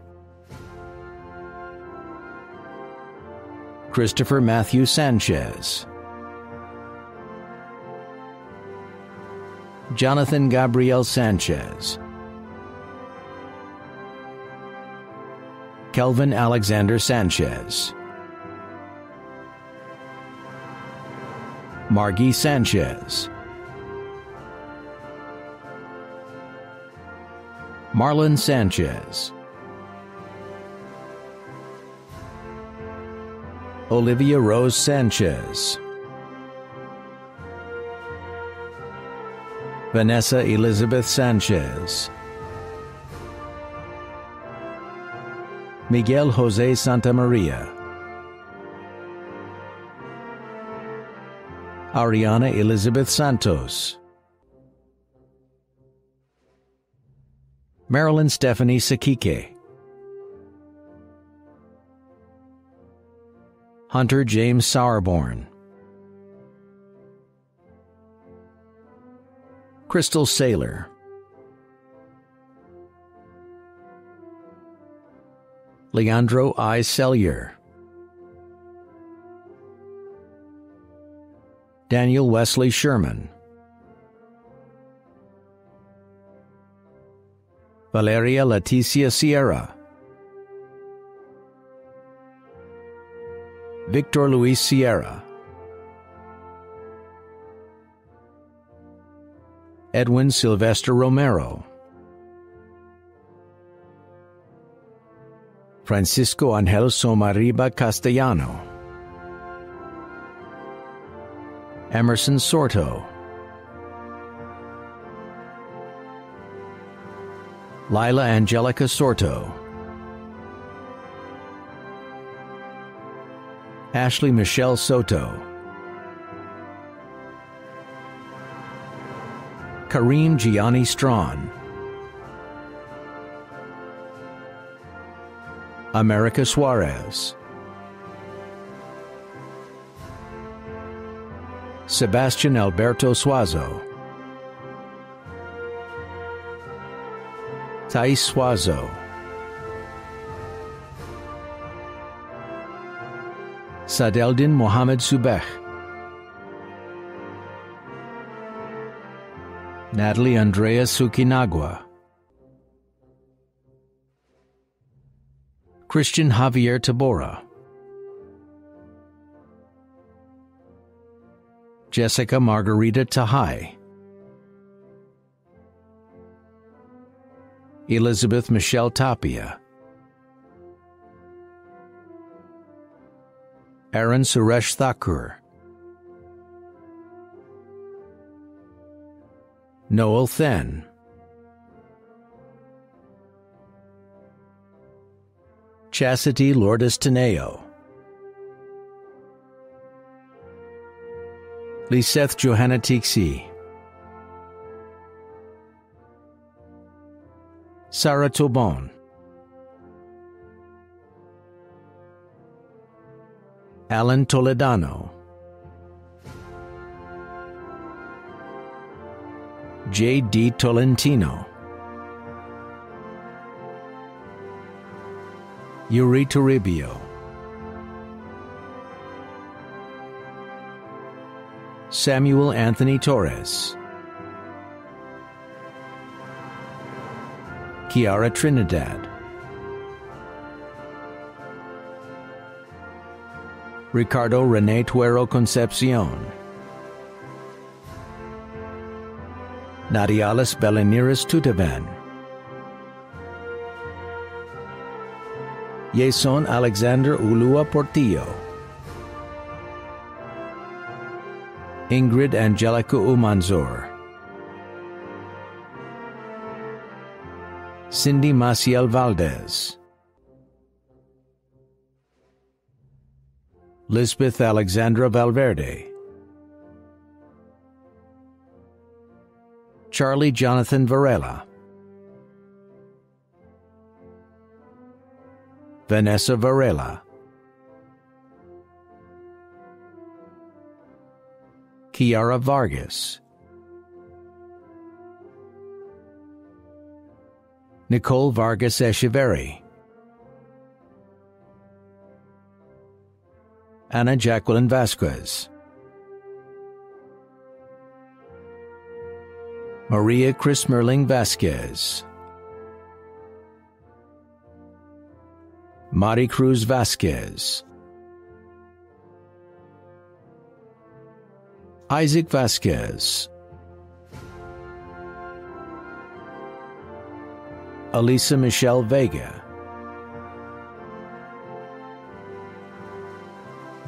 Christopher Matthew Sanchez, Jonathan Gabriel Sanchez, Kelvin Alexander Sanchez, Margie Sanchez, Marlon Sanchez, Olivia Rose Sanchez, Vanessa Elizabeth Sanchez, Miguel Jose Santamaria, Ariana Elizabeth Santos, Marilyn Stephanie Sakike, Hunter James Sauerborn. Crystal Saylor, Leandro I. Sellier, Daniel Wesley Sherman, Valeria Leticia Sierra, Victor Luis Sierra, Edwin Sylvester Romero, Francisco Angel Somariba Castellano, Emerson Sorto, Lila Angelica Sorto, Ashley Michelle Soto, Kareem Gianni Strawn, America Suarez, Sebastian Alberto Suazo, Thais Suazo, Sadeldin Mohamed Subeh, Natalie Andrea Sukinagua, Christian Javier Tabora, Jessica Margarita Tahai, Elizabeth Michelle Tapia, Aaron Suresh Thakur, Noel Then, Chastity Lourdes Teneo, Liseth Johanna Tixi, Sarah Tobon, Alan Toledano, J.D. Tolentino, Yuri Toribio, Samuel Anthony Torres, Kiara Trinidad, Ricardo Rene Tuero Concepcion, Nadialis Beleniris Tutavan, Jason Alexander Ulua Portillo, Ingrid Angelica Umanzor, Cindy Maciel Valdez, Lisbeth Alexandra Valverde, Charlie Jonathan Varela, Vanessa Varela, Kiara Vargas, Nicole Vargas Echeverry, Anna Jacqueline Vasquez, Maria Chris Merling Vasquez, Mari Cruz Vasquez, Isaac Vasquez, Elisa Michelle Vega,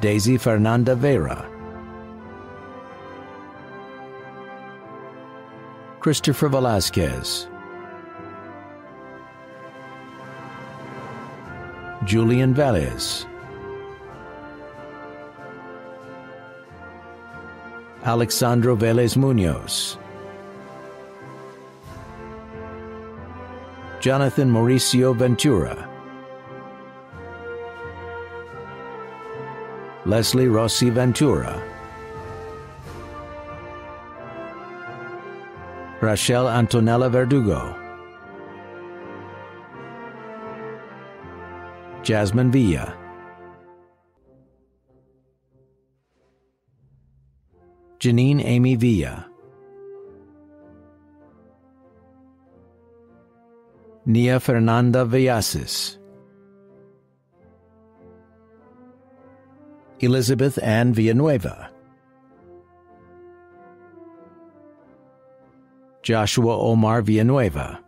Daisy Fernanda Vera, Christopher Velasquez, Julian Velez, Alexandro Velez Munoz, Jonathan Mauricio Ventura, Leslie Rossi Ventura, Rachel Antonella Verdugo, Jasmine Villa, Janine Amy Villa, Nia Fernanda Villasis, Elizabeth Ann Villanueva, Joshua Omar Villanueva,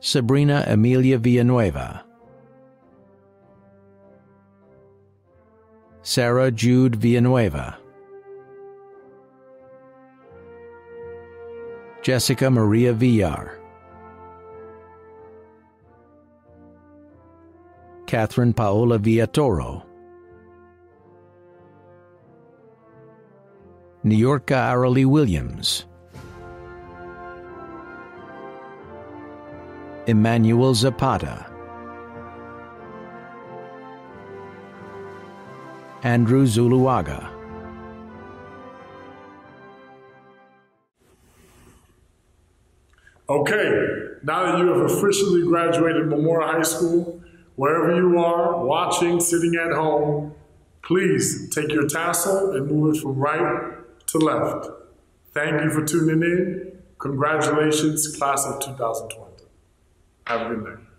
Sabrina Emilia Villanueva, Sarah Jude Villanueva, Jessica Maria Villar, Catherine Paola Villatoro, New Yorka Aralee Williams, Emmanuel Zapata, Andrew Zuluaga. Okay, now that you have officially graduated Memorial High School, wherever you are, watching, sitting at home, please take your tassel and move it from right to left. Thank you for tuning in. Congratulations, class of 2020. Have a good night.